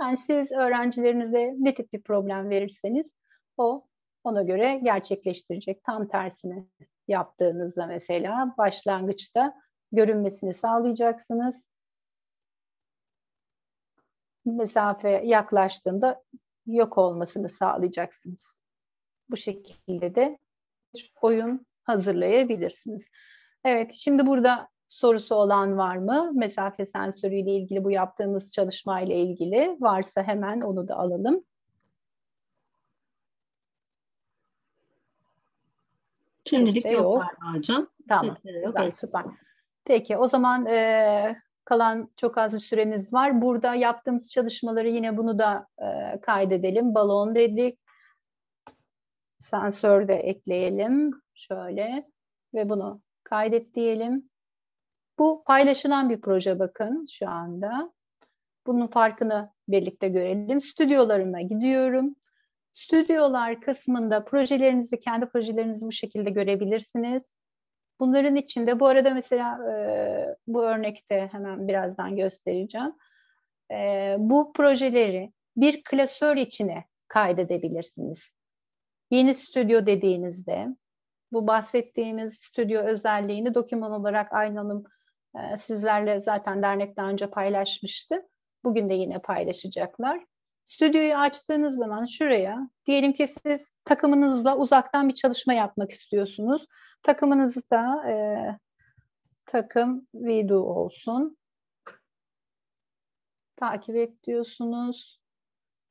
Yani siz öğrencilerinize ne tip bir problem verirseniz o ona göre gerçekleştirecek. Tam tersini yaptığınızda mesela başlangıçta görünmesini sağlayacaksınız. Mesafe yaklaştığında yok olmasını sağlayacaksınız. Bu şekilde de oyun hazırlayabilirsiniz. Evet, şimdi burada sorusu olan var mı? Mesafe sensörüyle ilgili bu yaptığımız çalışmayla ilgili varsa hemen onu da alalım. Şimdilik yok, yok hocam. Tamam. Yok, evet. süper. Peki o zaman e, kalan çok az bir süremiz var. Burada yaptığımız çalışmaları yine bunu da e, kaydedelim. Balon dedik. Sensör de ekleyelim. Şöyle ve bunu kaydet diyelim. Bu paylaşılan bir proje bakın şu anda. Bunun farkını birlikte görelim. Stüdyolarıma gidiyorum. Stüdyolar kısmında projelerinizi, kendi projelerinizi bu şekilde görebilirsiniz. Bunların içinde bu arada mesela e, bu örnekte hemen birazdan göstereceğim. E, bu projeleri bir klasör içine kaydedebilirsiniz. Yeni stüdyo dediğinizde bu bahsettiğimiz stüdyo özelliğini doküman olarak ee, sizlerle zaten dernek daha önce paylaşmıştı. Bugün de yine paylaşacaklar. Stüdyoyu açtığınız zaman şuraya, diyelim ki siz takımınızla uzaktan bir çalışma yapmak istiyorsunuz. Takımınızda e, takım video olsun. takip et diyorsunuz.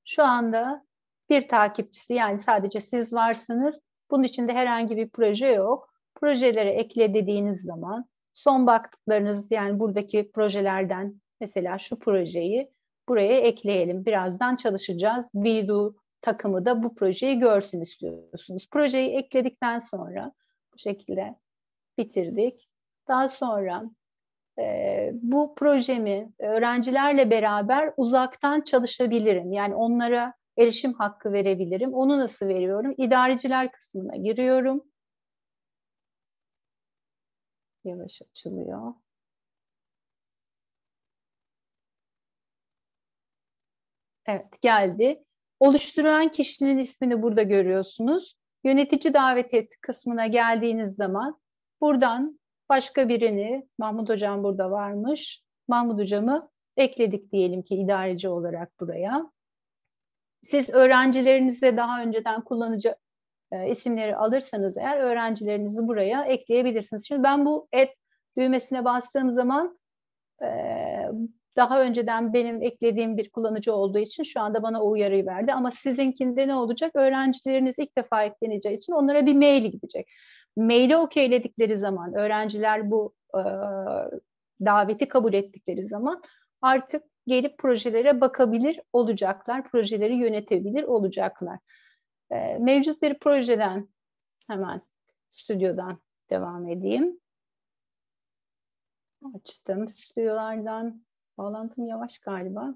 Şu anda bir takipçisi yani sadece siz varsınız. Bunun içinde herhangi bir proje yok. Projelere ekle dediğiniz zaman son baktıklarınız yani buradaki projelerden mesela şu projeyi buraya ekleyelim. Birazdan çalışacağız. Vidu takımı da bu projeyi görsün istiyorsunuz. Projeyi ekledikten sonra bu şekilde bitirdik. Daha sonra e, bu projemi öğrencilerle beraber uzaktan çalışabilirim. Yani onlara erişim hakkı verebilirim. Onu nasıl veriyorum? İdareciler kısmına giriyorum. Yavaş açılıyor. Evet geldi. Oluşturan kişinin ismini burada görüyorsunuz. Yönetici davet et kısmına geldiğiniz zaman buradan başka birini, Mahmut Hocam burada varmış. Mahmut Hocam'ı ekledik diyelim ki idareci olarak buraya. Siz öğrencilerinizde daha önceden kullanıcı e, isimleri alırsanız eğer öğrencilerinizi buraya ekleyebilirsiniz. Şimdi ben bu et düğmesine bastığım zaman e, daha önceden benim eklediğim bir kullanıcı olduğu için şu anda bana o uyarıyı verdi. Ama sizinkinde ne olacak? Öğrencileriniz ilk defa ekleneceği için onlara bir mail gidecek. Maili okeyledikleri zaman, öğrenciler bu e, daveti kabul ettikleri zaman artık gelip projelere bakabilir olacaklar, projeleri yönetebilir olacaklar. E, mevcut bir projeden hemen stüdyodan devam edeyim. Açtım stüdyolardan. Bağlantım yavaş galiba.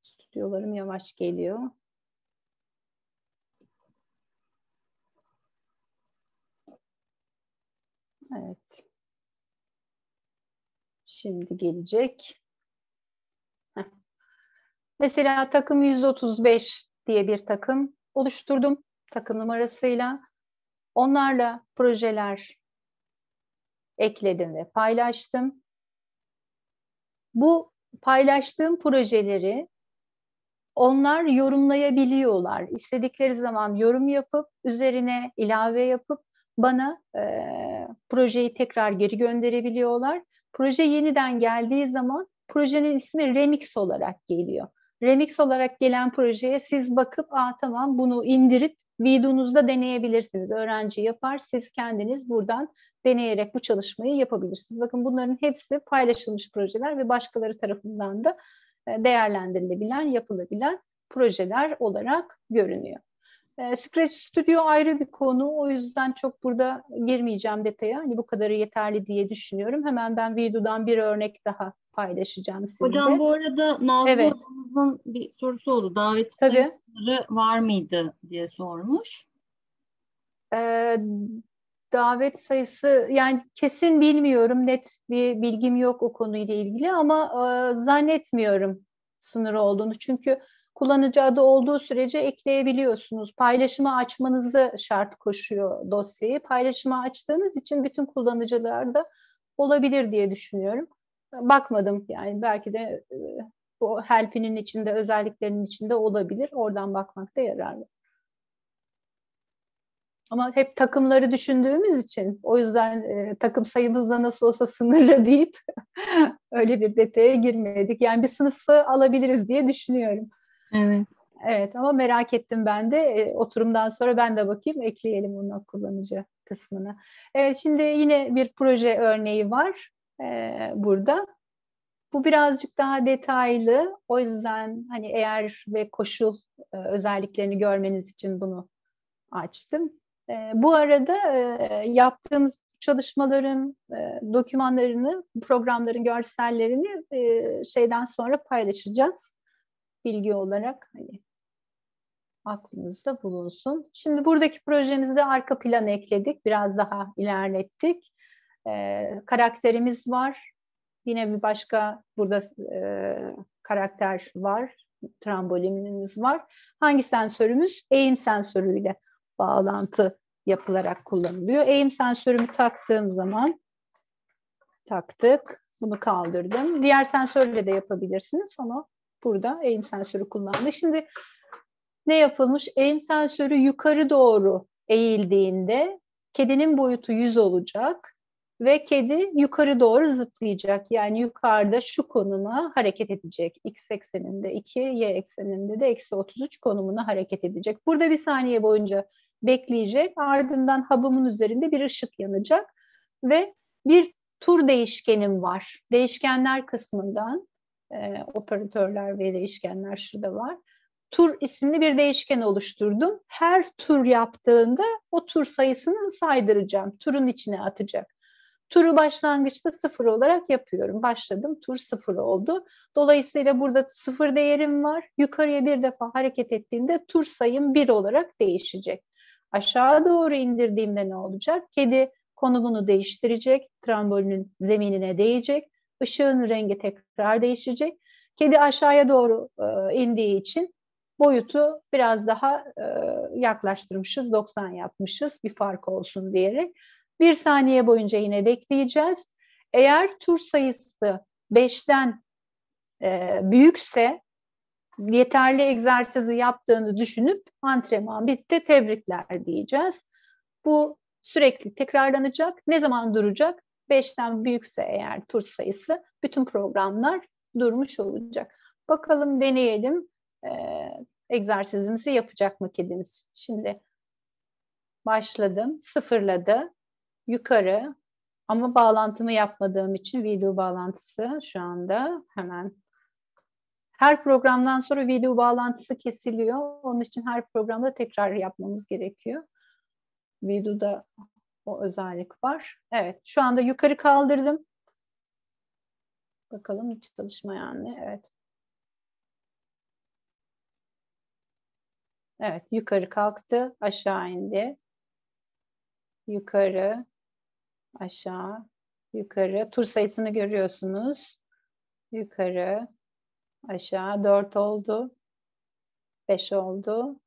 Stüdyolarım yavaş geliyor. Evet. Şimdi gelecek. Heh. Mesela takım 135 diye bir takım oluşturdum takım numarasıyla. Onlarla projeler ekledim ve paylaştım. Bu paylaştığım projeleri onlar yorumlayabiliyorlar. İstedikleri zaman yorum yapıp üzerine ilave yapıp bana e, projeyi tekrar geri gönderebiliyorlar. Proje yeniden geldiği zaman projenin ismi Remix olarak geliyor. Remix olarak gelen projeye siz bakıp Aa, tamam bunu indirip videonuzda deneyebilirsiniz. Öğrenci yapar, siz kendiniz buradan deneyerek bu çalışmayı yapabilirsiniz. Bakın bunların hepsi paylaşılmış projeler ve başkaları tarafından da e, değerlendirilebilen, yapılabilen projeler olarak görünüyor. E, Scratch Studio ayrı bir konu. O yüzden çok burada girmeyeceğim detaya. Hani bu kadarı yeterli diye düşünüyorum. Hemen ben videodan bir örnek daha paylaşacağım sizinle. Hocam bu arada Nazlı evet. hocamızın bir sorusu oldu. Davet sayıları var mıydı diye sormuş. Ee, davet sayısı yani kesin bilmiyorum. Net bir bilgim yok o konuyla ilgili ama e, zannetmiyorum sınır olduğunu. Çünkü kullanıcı adı olduğu sürece ekleyebiliyorsunuz. Paylaşımı açmanızı şart koşuyor dosyayı. Paylaşımı açtığınız için bütün kullanıcılarda olabilir diye düşünüyorum. Bakmadım yani belki de e, bu help'inin içinde özelliklerinin içinde olabilir. Oradan bakmakta yarar var. Ama hep takımları düşündüğümüz için o yüzden e, takım sayımız da nasıl olsa sınırlı deyip öyle bir detaya girmedik. Yani bir sınıfı alabiliriz diye düşünüyorum. Evet. Evet ama merak ettim ben de. E, oturumdan sonra ben de bakayım ekleyelim onu kullanıcı kısmına. Evet şimdi yine bir proje örneği var e, burada. Bu birazcık daha detaylı. O yüzden hani eğer ve koşul e, özelliklerini görmeniz için bunu açtım. E, bu arada e, yaptığımız çalışmaların e, dokümanlarını, programların görsellerini e, şeyden sonra paylaşacağız. Bilgi olarak hani aklınızda bulunsun. Şimdi buradaki projemizde arka planı ekledik. Biraz daha ilerlettik. E, karakterimiz var. Yine bir başka burada e, karakter var. Trambolinimiz var. Hangi sensörümüz? Eğim sensörüyle bağlantı yapılarak kullanılıyor. Eğim sensörümü taktığım zaman taktık. Bunu kaldırdım. Diğer sensörle de yapabilirsiniz ama burada eğim sensörü kullandık. Şimdi ne yapılmış? Eğim sensörü yukarı doğru eğildiğinde kedinin boyutu 100 olacak. Ve kedi yukarı doğru zıplayacak. Yani yukarıda şu konuma hareket edecek. X ekseninde 2, Y ekseninde de eksi 33 konumuna hareket edecek. Burada bir saniye boyunca bekleyecek. Ardından hub'ımın üzerinde bir ışık yanacak ve bir tur değişkenim var. Değişkenler kısmından e, operatörler ve değişkenler şurada var. Tur isimli bir değişken oluşturdum. Her tur yaptığında o tur sayısını saydıracağım. Turun içine atacak. Turu başlangıçta sıfır olarak yapıyorum. Başladım, tur sıfır oldu. Dolayısıyla burada sıfır değerim var. Yukarıya bir defa hareket ettiğimde tur sayım bir olarak değişecek. Aşağı doğru indirdiğimde ne olacak? Kedi konumunu değiştirecek, trambolinin zeminine değecek, ışığın rengi tekrar değişecek. Kedi aşağıya doğru e, indiği için boyutu biraz daha e, yaklaştırmışız, 90 yapmışız bir fark olsun diyerek. Bir saniye boyunca yine bekleyeceğiz. Eğer tur sayısı 5'ten e, büyükse yeterli egzersizi yaptığını düşünüp antrenman bitti, tebrikler diyeceğiz. Bu sürekli tekrarlanacak. Ne zaman duracak? 5'ten büyükse eğer tur sayısı bütün programlar durmuş olacak. Bakalım deneyelim. Ee, egzersizimizi yapacak mı kedimiz? Şimdi başladım. Sıfırladı. Yukarı. Ama bağlantımı yapmadığım için video bağlantısı şu anda hemen her programdan sonra video bağlantısı kesiliyor. Onun için her programda tekrar yapmamız gerekiyor. Videoda o özellik var. Evet, şu anda yukarı kaldırdım. Bakalım hiç çalışmayan ne? Evet. Evet, yukarı kalktı, aşağı indi. Yukarı, aşağı, yukarı. Tur sayısını görüyorsunuz. Yukarı, aşağı. Dört oldu. Beş oldu.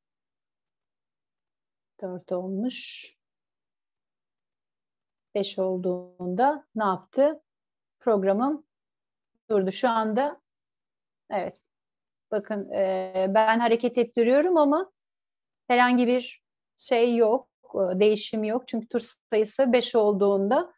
Dört olmuş. Beş olduğunda ne yaptı? Programım durdu. Şu anda evet bakın e, ben hareket ettiriyorum ama herhangi bir şey yok, değişim yok. Çünkü tur sayısı 5 olduğunda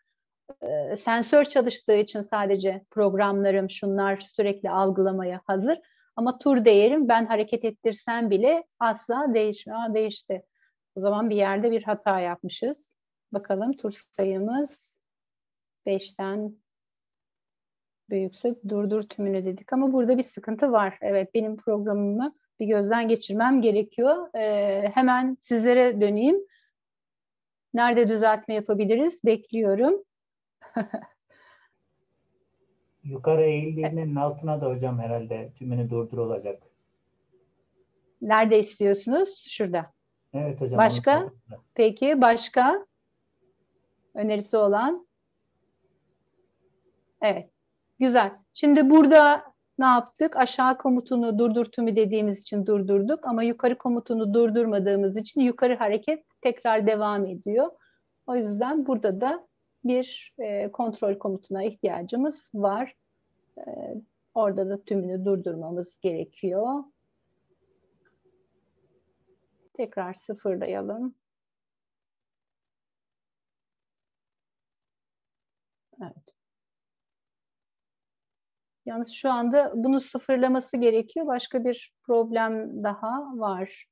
e, sensör çalıştığı için sadece programlarım şunlar sürekli algılamaya hazır. Ama tur değerim ben hareket ettirsem bile asla değişmiyor. Aa, değişti. O zaman bir yerde bir hata yapmışız. Bakalım tur sayımız 5'ten büyükse durdur tümünü dedik ama burada bir sıkıntı var. Evet benim programımı bir gözden geçirmem gerekiyor. Ee, hemen sizlere döneyim. Nerede düzeltme yapabiliriz? Bekliyorum. Yukarı eğildiğinin altına da hocam herhalde tümünü durdur olacak. Nerede istiyorsunuz? Şurada. Evet hocam. Başka? Peki başka? Önerisi olan? Evet. Güzel. Şimdi burada ne yaptık? Aşağı komutunu durdur tümü dediğimiz için durdurduk ama yukarı komutunu durdurmadığımız için yukarı hareket tekrar devam ediyor. O yüzden burada da bir e, kontrol komutuna ihtiyacımız var. E, orada da tümünü durdurmamız gerekiyor. Tekrar sıfırlayalım. Evet. Yalnız şu anda bunu sıfırlaması gerekiyor. Başka bir problem daha var.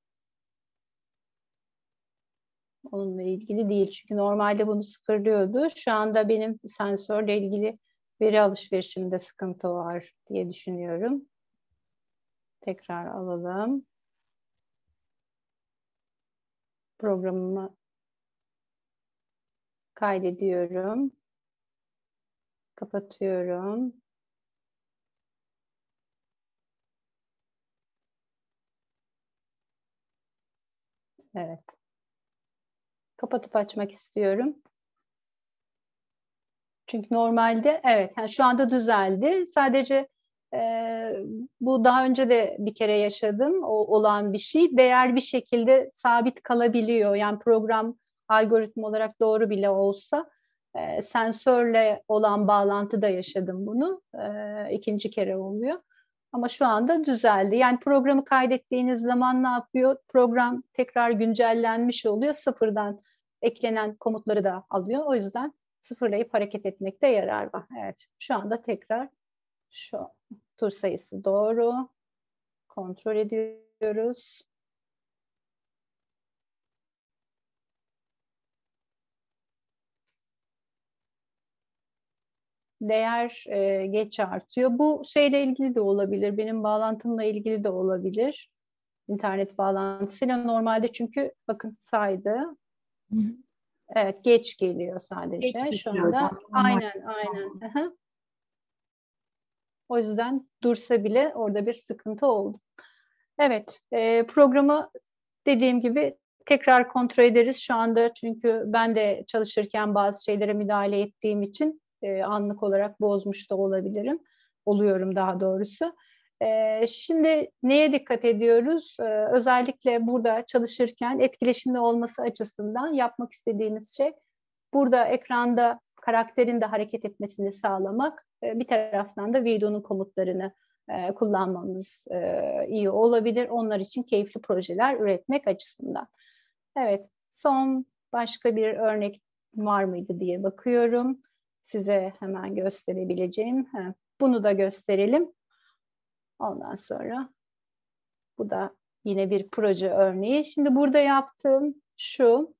Onunla ilgili değil. Çünkü normalde bunu sıfırlıyordu. Şu anda benim sensörle ilgili veri alışverişimde sıkıntı var diye düşünüyorum. Tekrar alalım. Programımı kaydediyorum. Kapatıyorum. Evet. Kapatıp açmak istiyorum. Çünkü normalde evet yani şu anda düzeldi. Sadece e, bu daha önce de bir kere yaşadım o, olan bir şey. Değer bir şekilde sabit kalabiliyor. Yani program algoritma olarak doğru bile olsa e, sensörle olan bağlantıda yaşadım bunu. E, ikinci kere oluyor. Ama şu anda düzeldi. Yani programı kaydettiğiniz zaman ne yapıyor? Program tekrar güncellenmiş oluyor. Sıfırdan eklenen komutları da alıyor. O yüzden sıfırlayıp hareket etmekte yarar var. Evet, şu anda tekrar şu tur sayısı doğru. Kontrol ediyoruz. Değer e, geç artıyor. Bu şeyle ilgili de olabilir. Benim bağlantımla ilgili de olabilir. İnternet bağlantısıyla normalde çünkü bakın saydı. Hı. Evet geç geliyor sadece geç şu anda. Aynen aynen. O yüzden dursa bile orada bir sıkıntı oldu. Evet e, programı dediğim gibi tekrar kontrol ederiz şu anda çünkü ben de çalışırken bazı şeylere müdahale ettiğim için e, anlık olarak bozmuş da olabilirim. Oluyorum daha doğrusu. E, şimdi neye dikkat ediyoruz? E, özellikle burada çalışırken etkileşimli olması açısından yapmak istediğimiz şey burada ekranda karakterin de hareket etmesini sağlamak. E, bir taraftan da videonun komutlarını e, kullanmamız e, iyi olabilir. Onlar için keyifli projeler üretmek açısından. Evet, son başka bir örnek var mıydı diye bakıyorum size hemen gösterebileceğim. Bunu da gösterelim. Ondan sonra bu da yine bir proje örneği. Şimdi burada yaptığım şu.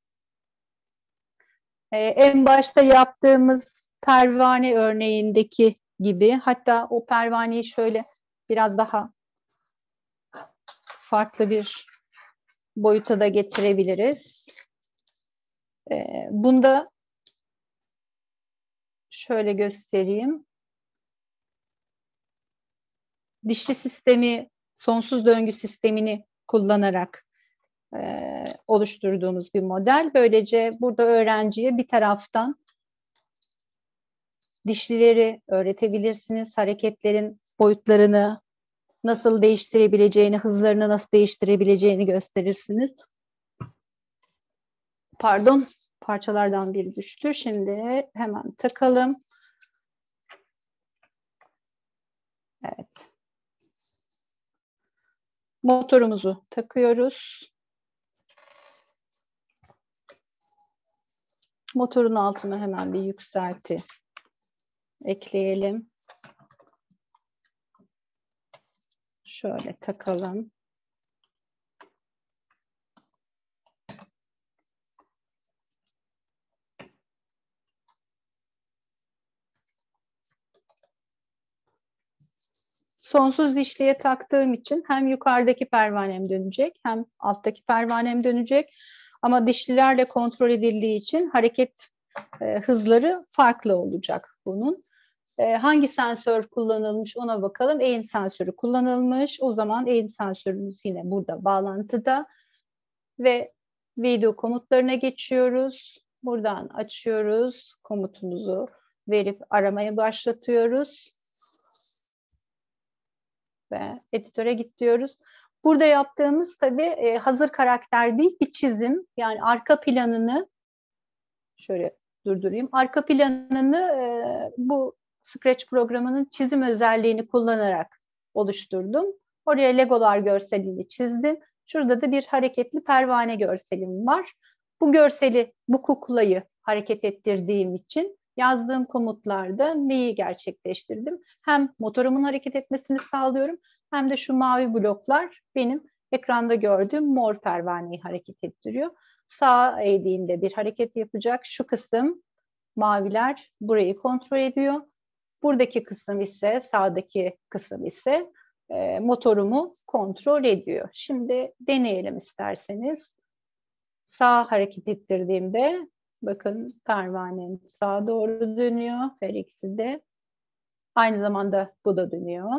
Ee, en başta yaptığımız pervane örneğindeki gibi hatta o pervaneyi şöyle biraz daha farklı bir boyuta da getirebiliriz. Ee, bunda şöyle göstereyim. Dişli sistemi, sonsuz döngü sistemini kullanarak e, oluşturduğumuz bir model. Böylece burada öğrenciye bir taraftan dişlileri öğretebilirsiniz. Hareketlerin boyutlarını nasıl değiştirebileceğini, hızlarını nasıl değiştirebileceğini gösterirsiniz. Pardon, parçalardan biri düştü. Şimdi hemen takalım. Evet. Motorumuzu takıyoruz. Motorun altına hemen bir yükselti ekleyelim. Şöyle takalım. Sonsuz dişliye taktığım için hem yukarıdaki pervanem dönecek hem alttaki pervanem dönecek. Ama dişlilerle kontrol edildiği için hareket e, hızları farklı olacak bunun. E, hangi sensör kullanılmış ona bakalım. Eğim sensörü kullanılmış. O zaman eğim sensörümüz yine burada bağlantıda. Ve video komutlarına geçiyoruz. Buradan açıyoruz komutumuzu verip aramaya başlatıyoruz ve editöre git diyoruz. Burada yaptığımız tabii e, hazır karakter değil bir çizim. Yani arka planını şöyle durdurayım. Arka planını e, bu Scratch programının çizim özelliğini kullanarak oluşturdum. Oraya Legolar görselini çizdim. Şurada da bir hareketli pervane görselim var. Bu görseli, bu kuklayı hareket ettirdiğim için yazdığım komutlarda neyi gerçekleştirdim? Hem motorumun hareket etmesini sağlıyorum hem de şu mavi bloklar benim ekranda gördüğüm mor pervaneyi hareket ettiriyor. Sağ eğdiğimde bir hareket yapacak. Şu kısım maviler burayı kontrol ediyor. Buradaki kısım ise sağdaki kısım ise e, motorumu kontrol ediyor. Şimdi deneyelim isterseniz. Sağ hareket ettirdiğimde Bakın pervanem sağa doğru dönüyor. Her ikisi de. Aynı zamanda bu da dönüyor.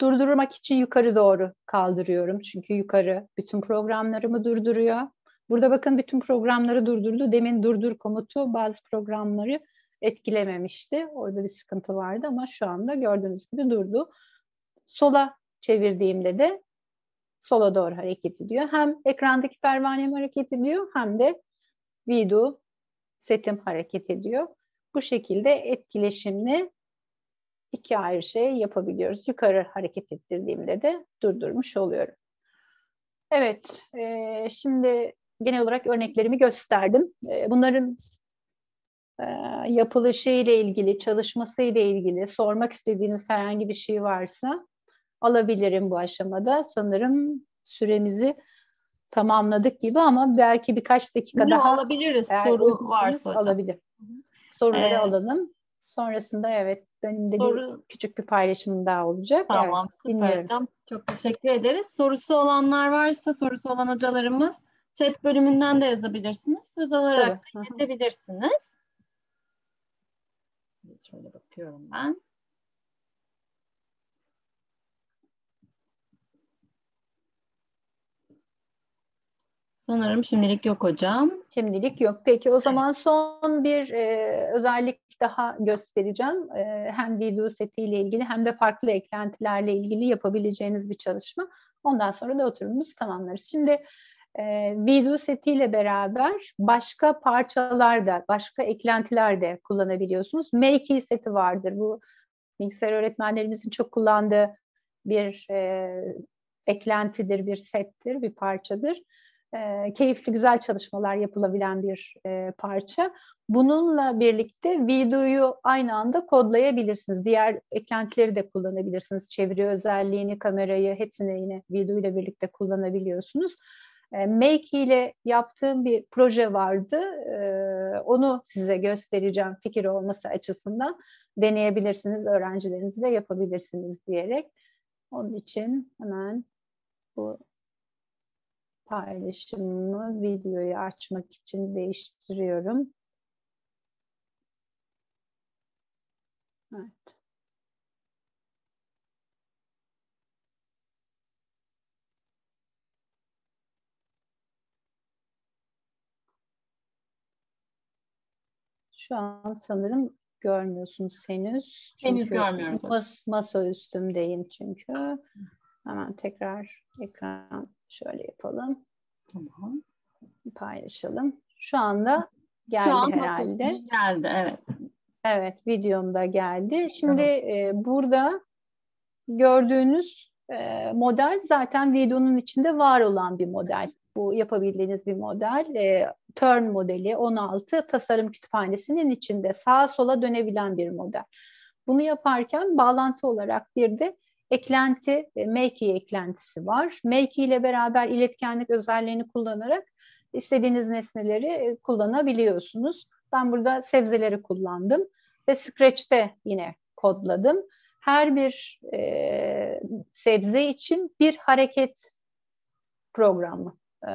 Durdurmak için yukarı doğru kaldırıyorum. Çünkü yukarı bütün programlarımı durduruyor. Burada bakın bütün programları durdurdu. Demin durdur komutu bazı programları etkilememişti. Orada bir sıkıntı vardı ama şu anda gördüğünüz gibi durdu. Sola çevirdiğimde de sola doğru hareket ediyor. Hem ekrandaki pervanem hareket ediyor hem de video setim hareket ediyor. Bu şekilde etkileşimli iki ayrı şey yapabiliyoruz. Yukarı hareket ettirdiğimde de durdurmuş oluyorum. Evet, e, şimdi genel olarak örneklerimi gösterdim. E, bunların e, yapılışı ile ilgili, çalışması ile ilgili sormak istediğiniz herhangi bir şey varsa alabilirim bu aşamada. Sanırım süremizi tamamladık gibi ama belki birkaç dakika Bunu daha alabiliriz soru varsa alabilir. Soruları ee, alalım. Sonrasında evet benim de soru... bir küçük bir paylaşımım daha olacak. Tamam evet, süper hocam. Çok teşekkür ederiz. Sorusu olanlar varsa sorusu olan hocalarımız chat bölümünden de yazabilirsiniz. Söz olarak Tabii. da iletebilirsiniz. Şöyle bakıyorum ben. Sanırım şimdilik yok hocam. Şimdilik yok. Peki o zaman son bir e, özellik daha göstereceğim. E, hem video setiyle ilgili hem de farklı eklentilerle ilgili yapabileceğiniz bir çalışma. Ondan sonra da oturumumuzu tamamlarız. Şimdi e, video setiyle beraber başka parçalar da, başka eklentiler de kullanabiliyorsunuz. Makey seti vardır. Bu bilgisayar öğretmenlerimizin çok kullandığı bir e, eklentidir, bir settir, bir parçadır e, keyifli güzel çalışmalar yapılabilen bir e, parça. Bununla birlikte videoyu aynı anda kodlayabilirsiniz. Diğer eklentileri de kullanabilirsiniz. Çeviri özelliğini, kamerayı hepsini yine video ile birlikte kullanabiliyorsunuz. E, Make ile yaptığım bir proje vardı. E, onu size göstereceğim fikir olması açısından. Deneyebilirsiniz, öğrencilerinizle yapabilirsiniz diyerek. Onun için hemen bu paylaşımımı videoyu açmak için değiştiriyorum. Evet. Şu an sanırım görmüyorsunuz henüz. Çünkü henüz görmüyorum. Mas masa üstümdeyim çünkü. Hemen tekrar ekran şöyle yapalım. Tamam. Paylaşalım. Şu anda geldi Şu an herhalde. Geldi evet. Evet videomda geldi. Şimdi e, burada gördüğünüz e, model zaten videonun içinde var olan bir model. Bu yapabildiğiniz bir model. E, Turn modeli 16 tasarım kütüphanesinin içinde sağa sola dönebilen bir model. Bunu yaparken bağlantı olarak bir de eklenti, e, Makey eklentisi var. Makey ile beraber iletkenlik özelliğini kullanarak istediğiniz nesneleri e, kullanabiliyorsunuz. Ben burada sebzeleri kullandım ve Scratch'te yine kodladım. Her bir e, sebze için bir hareket programı e,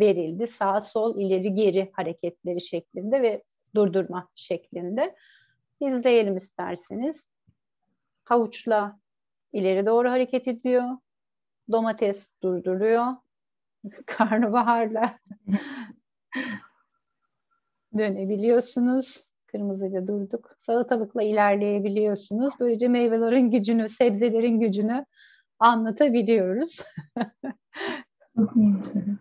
verildi. Sağ sol ileri geri hareketleri şeklinde ve durdurma şeklinde. İzleyelim isterseniz. Havuçla ileri doğru hareket ediyor. Domates durduruyor. Karnabaharla dönebiliyorsunuz. Kırmızıyla durduk. Salatalıkla ilerleyebiliyorsunuz. Böylece meyvelerin gücünü, sebzelerin gücünü anlatabiliyoruz.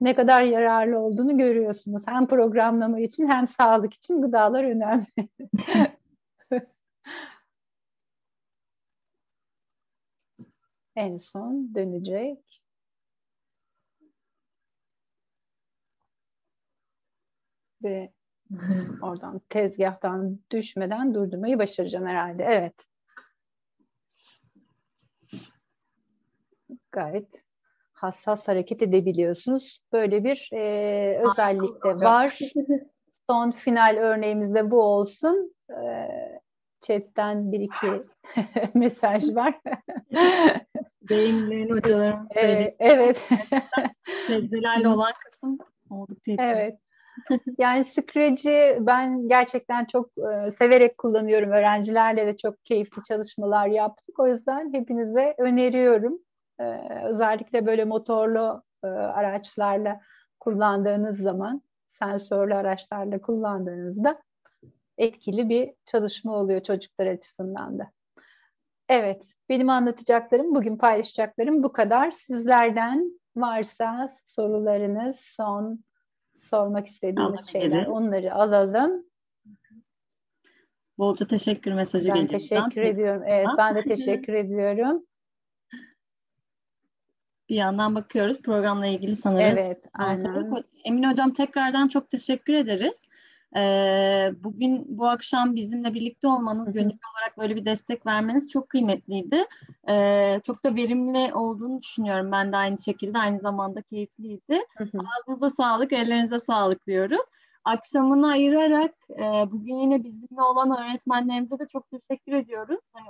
ne kadar yararlı olduğunu görüyorsunuz. Hem programlama için hem sağlık için gıdalar önemli. En son dönecek. Ve oradan tezgahtan düşmeden durdurmayı başaracağım herhalde. Evet. Gayet hassas hareket edebiliyorsunuz. Böyle bir e, özellik de var. Son final örneğimizde bu olsun. E, chatten bir iki mesaj var. Beyinlerin hocalarımız ee, Evet. Sebzelerle olan kısım oldukça Evet. Yani Scratch'i ben gerçekten çok e, severek kullanıyorum. Öğrencilerle de çok keyifli çalışmalar yaptık. O yüzden hepinize öneriyorum. E, özellikle böyle motorlu e, araçlarla kullandığınız zaman, sensörlü araçlarla kullandığınızda etkili bir çalışma oluyor çocuklar açısından da. Evet, benim anlatacaklarım, bugün paylaşacaklarım bu kadar. Sizlerden varsa sorularınız, son sormak istediğiniz şeyler onları alalım. Bolca teşekkür mesajı geliyor. Ben teşekkür ediyorum. Evet, ben de teşekkür ediyorum. Bir yandan bakıyoruz programla ilgili sanırız. Evet, aynen. Emine Hocam tekrardan çok teşekkür ederiz. Bugün bu akşam bizimle birlikte olmanız, gönüllü olarak böyle bir destek vermeniz çok kıymetliydi. Çok da verimli olduğunu düşünüyorum ben de aynı şekilde. Aynı zamanda keyifliydi. Ağzınıza sağlık, ellerinize sağlık diyoruz. Akşamını ayırarak bugün yine bizimle olan öğretmenlerimize de çok teşekkür ediyoruz. Hani